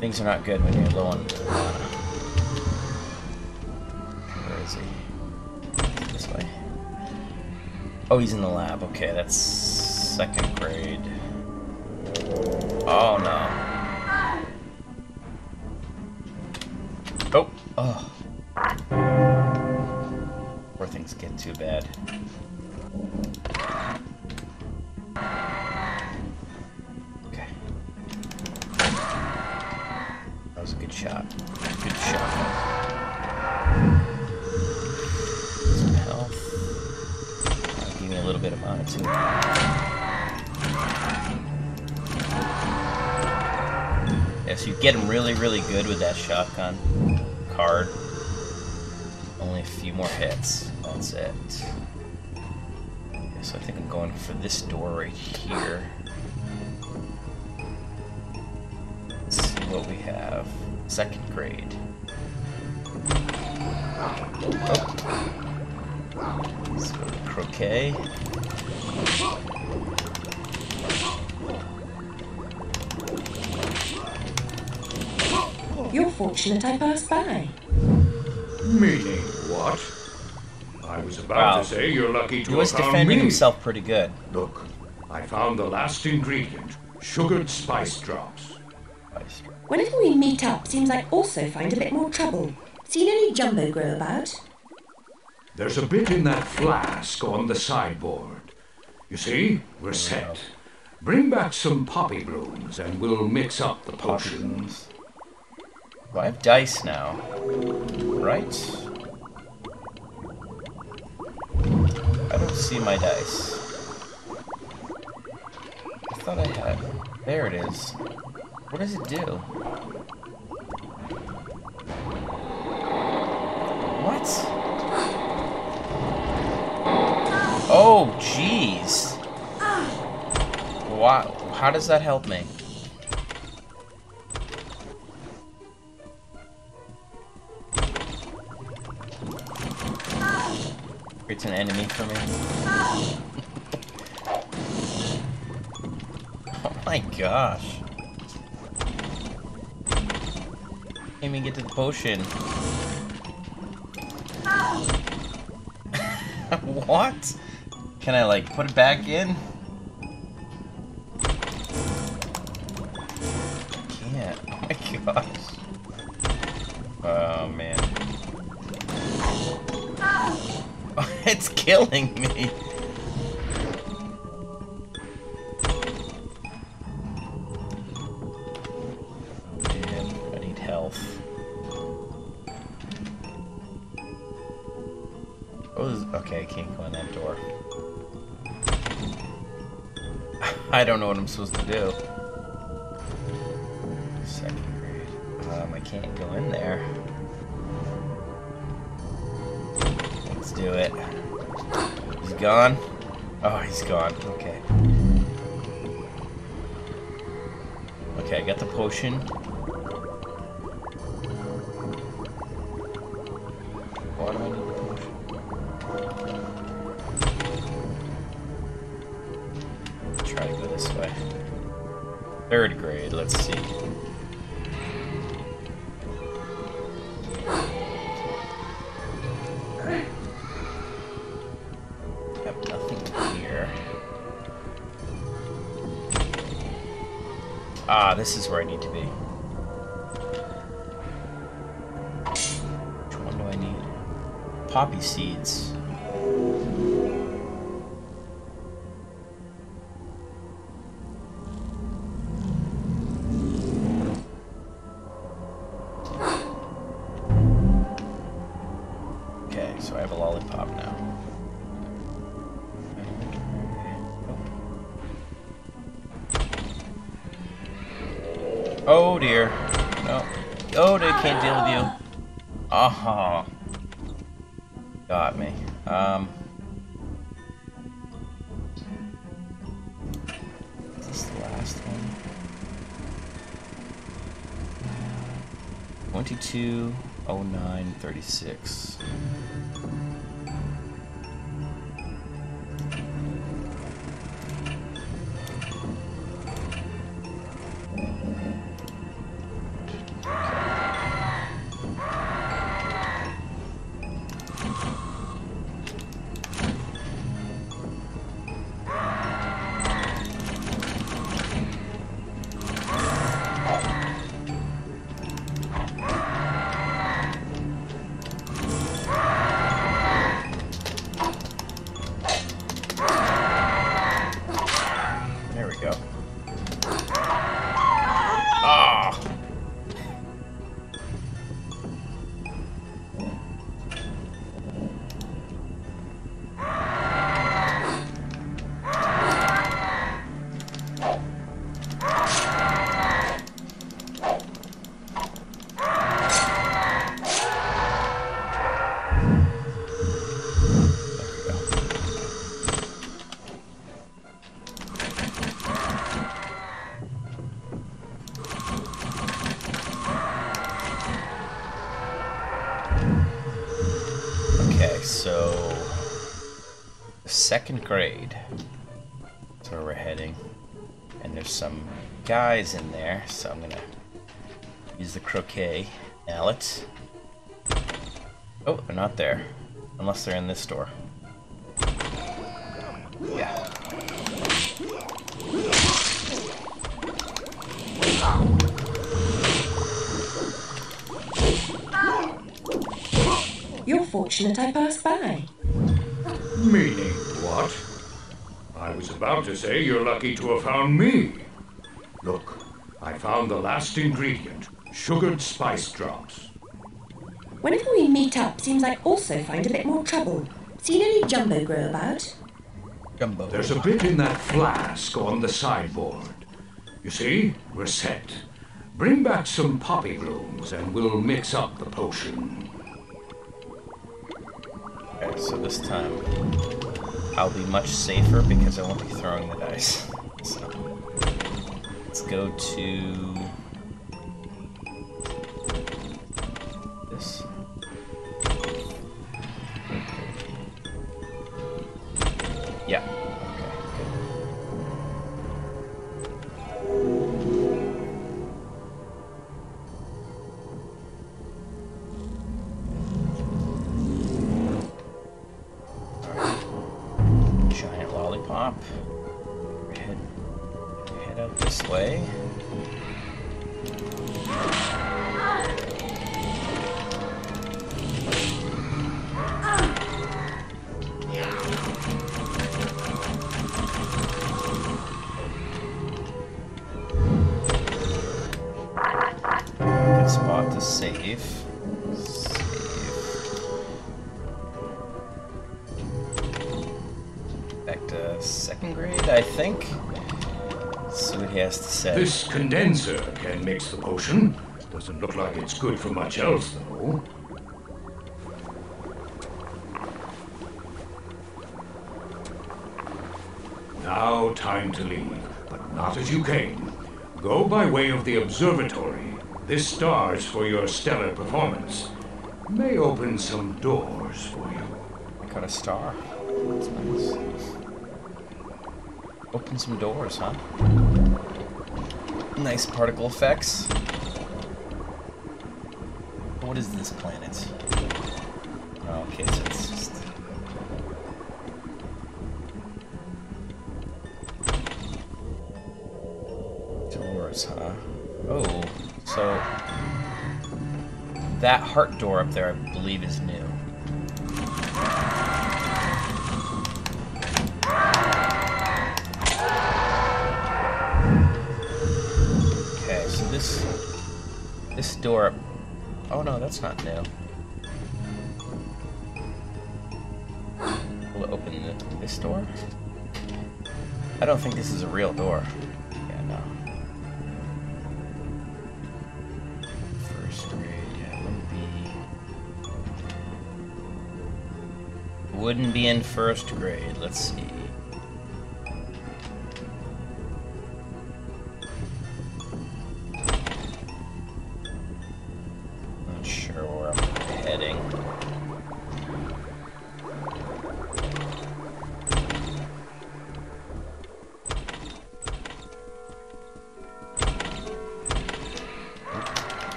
[SPEAKER 1] Things are not good when you're low on Oh, he's in the lab. Okay, that's second shotgun card. Only a few more hits. That's it. Okay, so I think I'm going for this door right here. Let's see what we have. Second grade. Oh. Let's go to croquet.
[SPEAKER 3] Fortunate I passed by.
[SPEAKER 7] Meaning what? I was about
[SPEAKER 1] Wow.
[SPEAKER 7] to say you're lucky to
[SPEAKER 1] He was
[SPEAKER 7] have found
[SPEAKER 1] defending
[SPEAKER 7] me.
[SPEAKER 1] himself pretty good.
[SPEAKER 7] Look, I found the last ingredient sugared spice drops.
[SPEAKER 3] Whenever we meet up, seems I also find a bit more trouble. Seen any jumbo grow about?
[SPEAKER 7] There's a bit in that flask on the sideboard. You see, we're set. Bring back some poppy blooms and we'll mix up the potions.
[SPEAKER 1] Well, I have dice now. Right? I don't see my dice. I thought I had. There it is. What does it do? What? Oh, jeez. Wow. How does that help me? It's an enemy for me. oh my gosh. Can't even get to the potion. what? Can I like put it back in? Killing me. Man, I need health. Oh, okay, I can't go in that door. I don't know what I'm supposed to do. Gone? Oh, he's gone. Okay. Okay, I got the potion. Why do I need the potion? Try to go this way. Third grade, let's see. This is where I need to be. Which one do I need? Poppy seeds. Second grade. That's where we're heading. And there's some guys in there, so I'm gonna use the croquet mallet. Oh, they're not there. Unless they're in this door. Yeah.
[SPEAKER 3] You're fortunate I passed by.
[SPEAKER 7] Say you're lucky to have found me. Look, I found the last ingredient sugared spice drops.
[SPEAKER 3] Whenever we meet up, seems I also find a bit more trouble. Seen any jumbo grow about?
[SPEAKER 1] Jumbo.
[SPEAKER 7] There's a bit in that flask on the sideboard. You see, we're set. Bring back some poppy blooms and we'll mix up the potion.
[SPEAKER 1] Okay, so this time I'll be much safer because I won't be throwing the dice. So let's go to this. Yeah.
[SPEAKER 7] Condenser can mix the potion. Doesn't look like it's good for much else, though. Now, time to leave, but not as you came. Go by way of the observatory. This star's for your stellar performance. May open some doors for you.
[SPEAKER 1] Got a star. That's nice. Open some doors, huh? Nice particle effects. What is this planet? Oh, okay, so it's just... Doors, huh? Oh, so... That heart door up there, I believe, is new. That's not new. Will it open the, this door? I don't think this is a real door. Yeah, no. First grade, yeah, wouldn't be... Wouldn't be in first grade, let's see.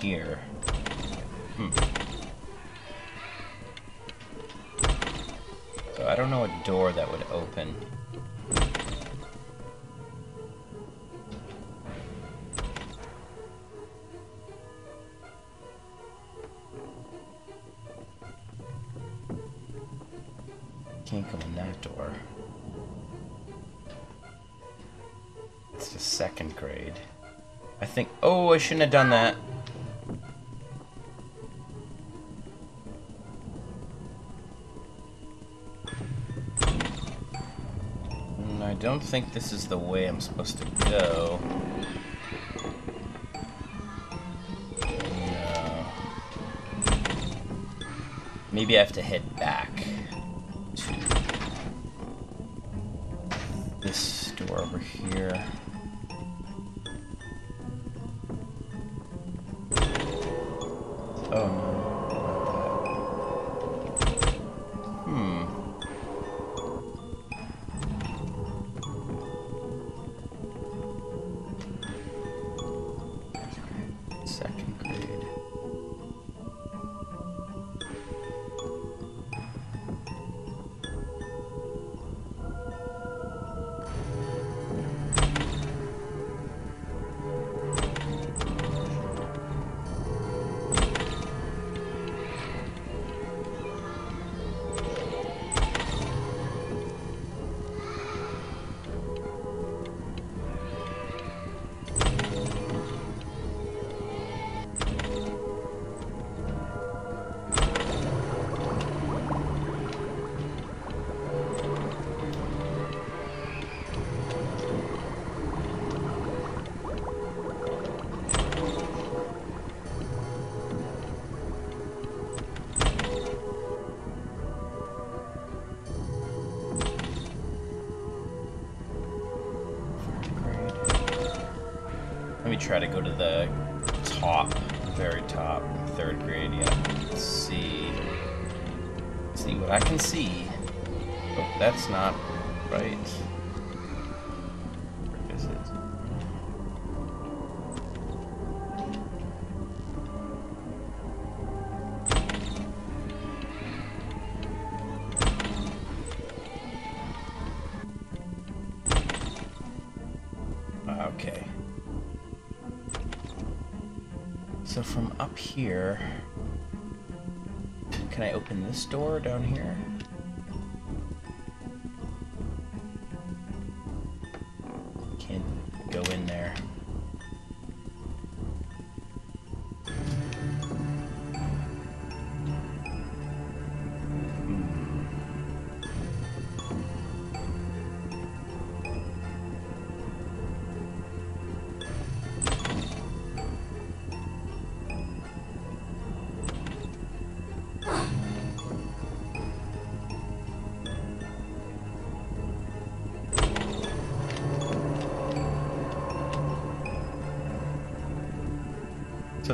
[SPEAKER 1] Here. Hmm. So I don't know a door that would open. Can't go in that door. It's just second grade. I think. Oh, I shouldn't have done that. Think this is the way I'm supposed to go. No. Uh, maybe I have to head see. Oh, that's not right. Is it? Okay. So from up here, can I open this door down here?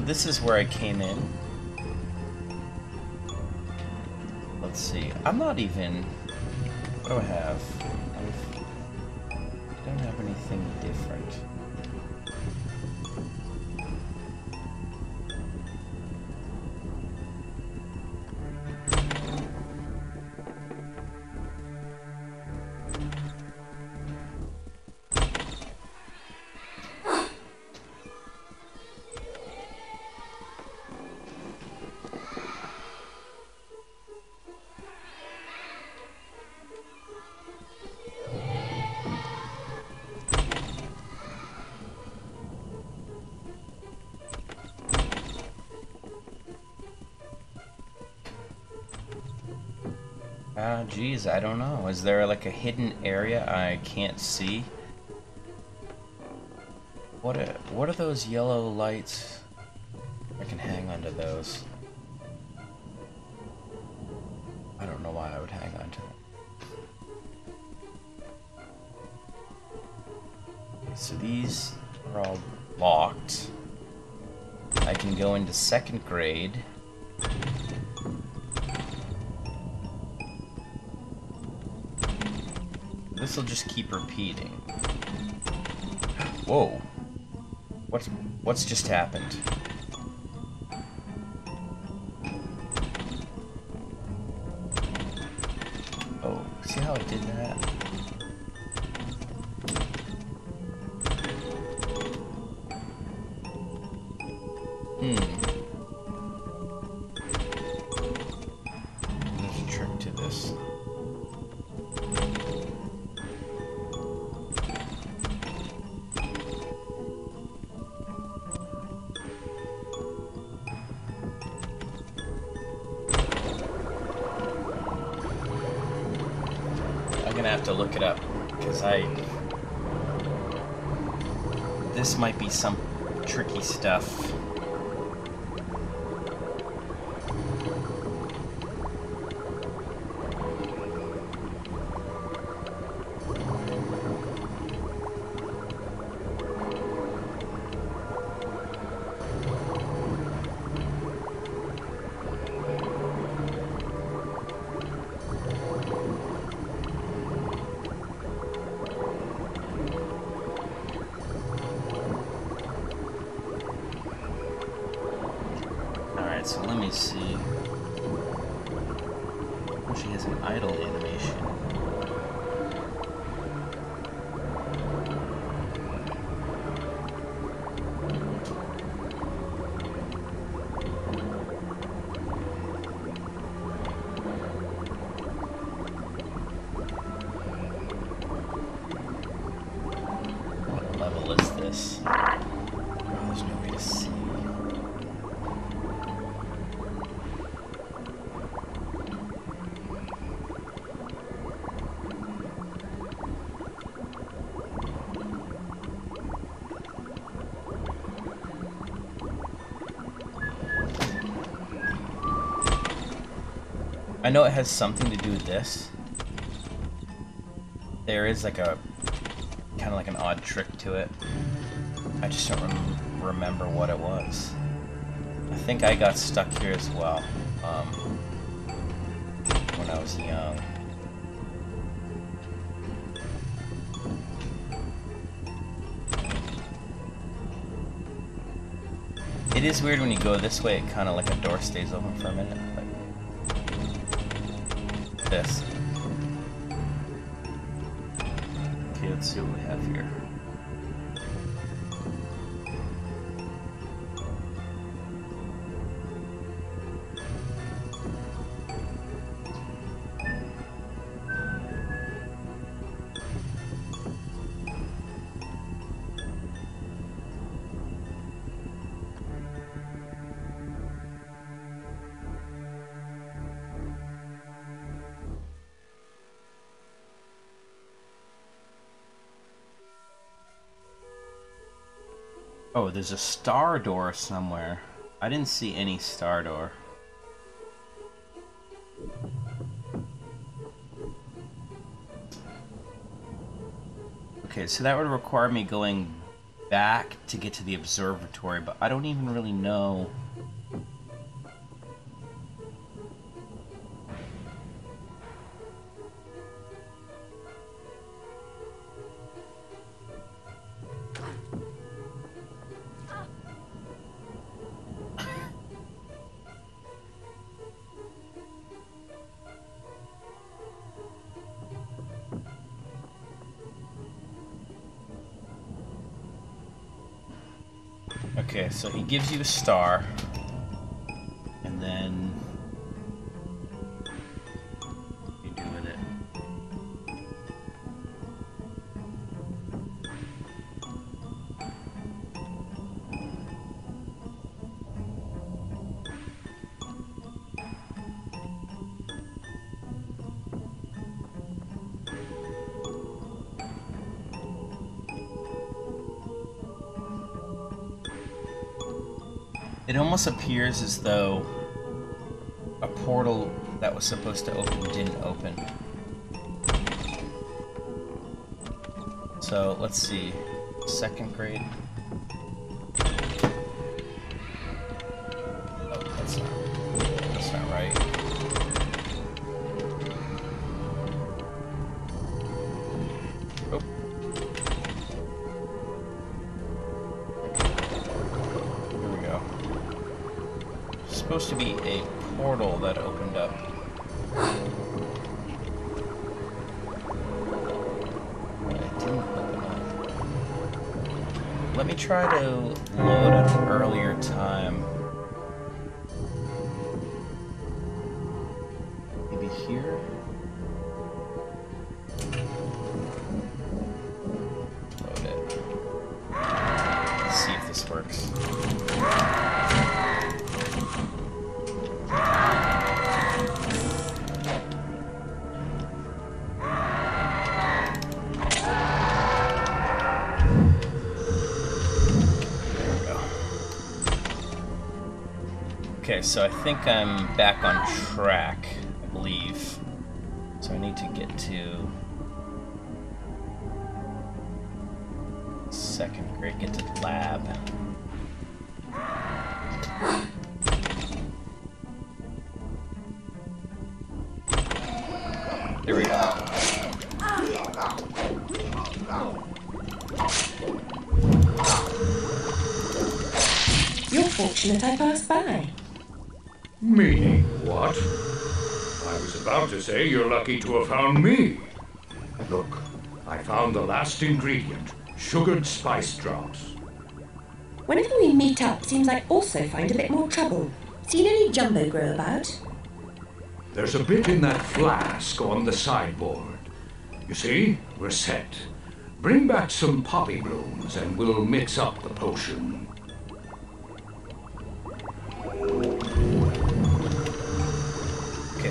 [SPEAKER 1] This is where I came in. Let's see. I'm not even. Ah, geez, I don't know. Is there like a hidden area I can't see? What are, what are those yellow lights? I can hang onto those. I don't know why I would hang onto them. So these are all locked. I can go into second grade. This will just keep repeating. Whoa. What's what's just happened? Oh, see how I did that? Stuff. Alright, so let me see. Oh, she has an idle animation. What level is this? Oh, there's no way to see. I know it has something to do with this. There is like a kind of like an odd trick to it. I just don't rem remember what it was. I think I got stuck here as well um, when I was young. It is weird when you go this way, it kind of like a door stays open for a minute. This. Okay, let's see what we have here. There's a star door somewhere. I didn't see any star door. Okay, so that would require me going back to get to the observatory, but I don't even really know. Gives you a star, almost appears as though a portal that was supposed to open didn't open. So let's see. Second grade. So I think I'm back on track, I believe. So I need to get to second grade, get to the lab. There we go.
[SPEAKER 3] You're fortunate I passed by.
[SPEAKER 7] Say you're lucky to have found me. Look, I found the last ingredient sugared spice drops.
[SPEAKER 3] Whenever we meet up, seems I also find a bit more trouble. Seen any jumbo grow about?
[SPEAKER 7] There's a bit in that flask on the sideboard. You see, we're set. Bring back some poppy blooms and we'll mix up the potion.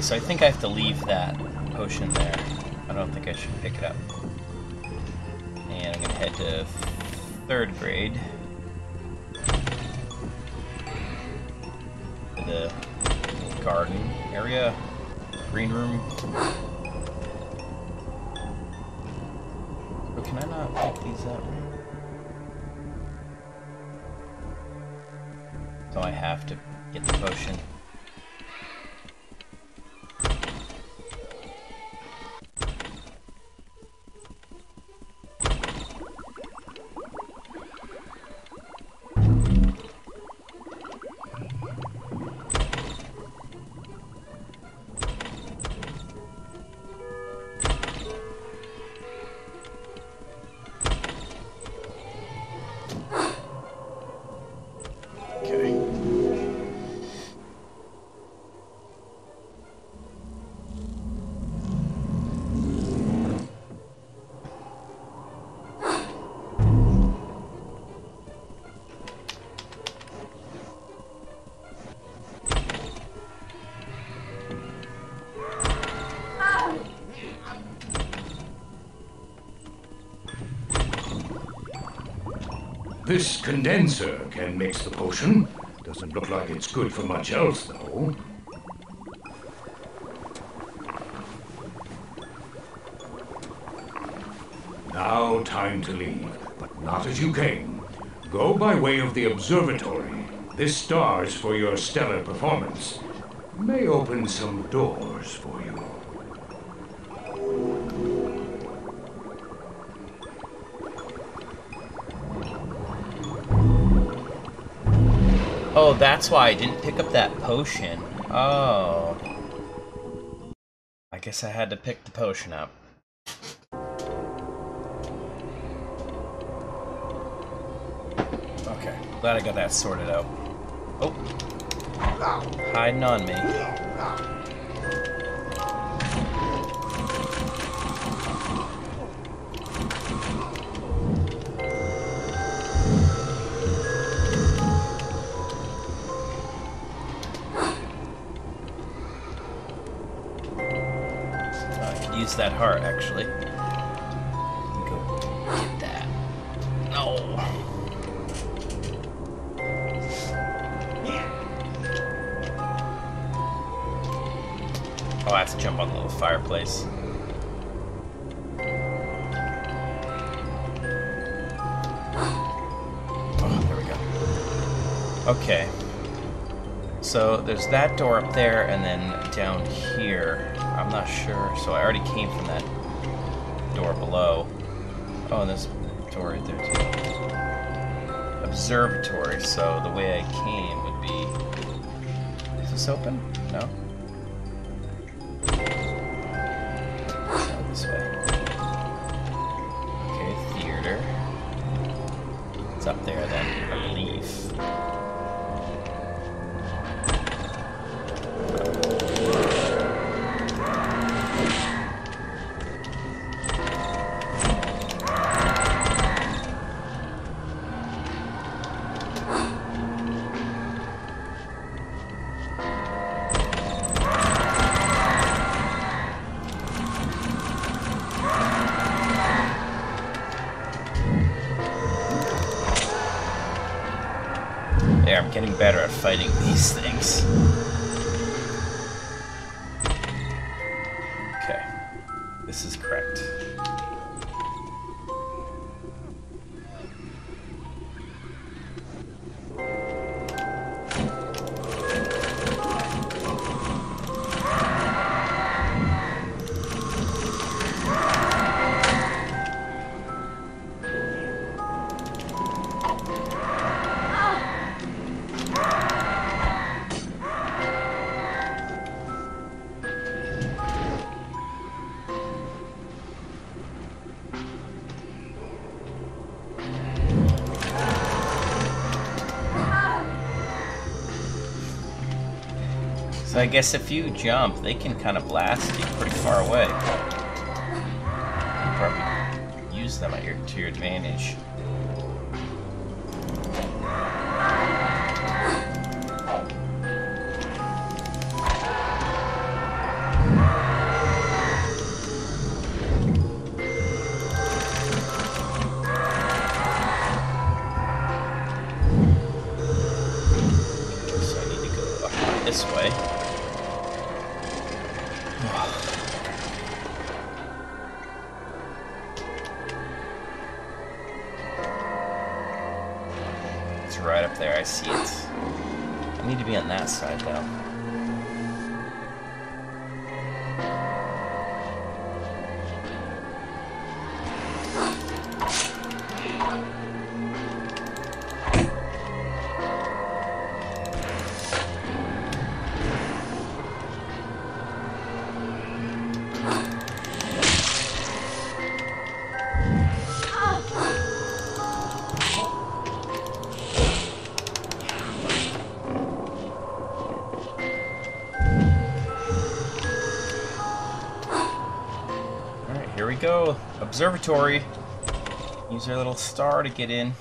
[SPEAKER 1] So I think I have to leave that potion there. I don't think I should pick it up. And I'm gonna head to third grade. To the garden area, green room. Oh, can I not pick these up? So I have to get the potion.
[SPEAKER 7] This condenser can mix the potion. Doesn't look like it's good for much else, though. Now, time to leave, but not as you came. Go by way of the observatory. This star's for your stellar performance. May open some doors
[SPEAKER 1] Oh, that's why I didn't pick up that potion. Oh. I guess I had to pick the potion up. Okay, glad I got that sorted out. Oh. Hiding on me. That heart, actually. Go get that. No. Oh, I have to jump on the little fireplace. Oh, there we go. Okay. So there's that door up there, and then down here, not sure. So I already came from that door below. Oh, and there's a door right there too. Observatory. So the way I came would be. Is this open? No. No, I guess if you jump, they can kind of blast you pretty far away. You probably use them at your to your advantage. Observatory. Use our little star to get in.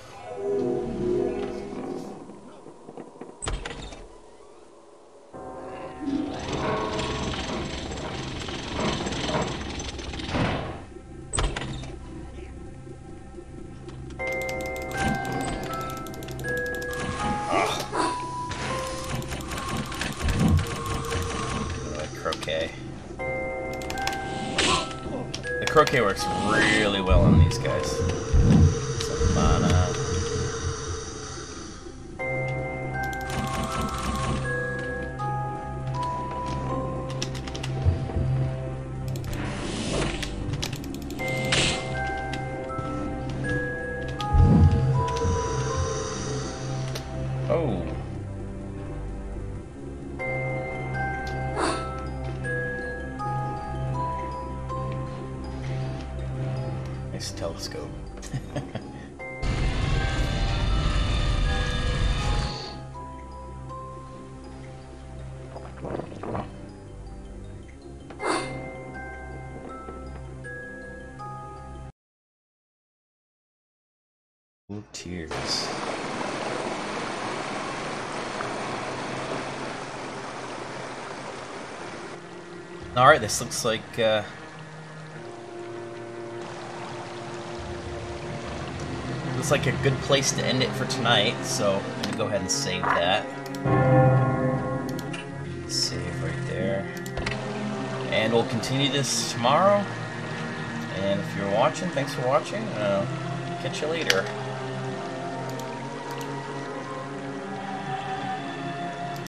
[SPEAKER 1] Alright, this looks like uh, Looks like a good place to end it for tonight, so I'm gonna go ahead and save that. Save right there. And we'll continue this tomorrow. And if you're watching, thanks for watching. Uh, catch you later.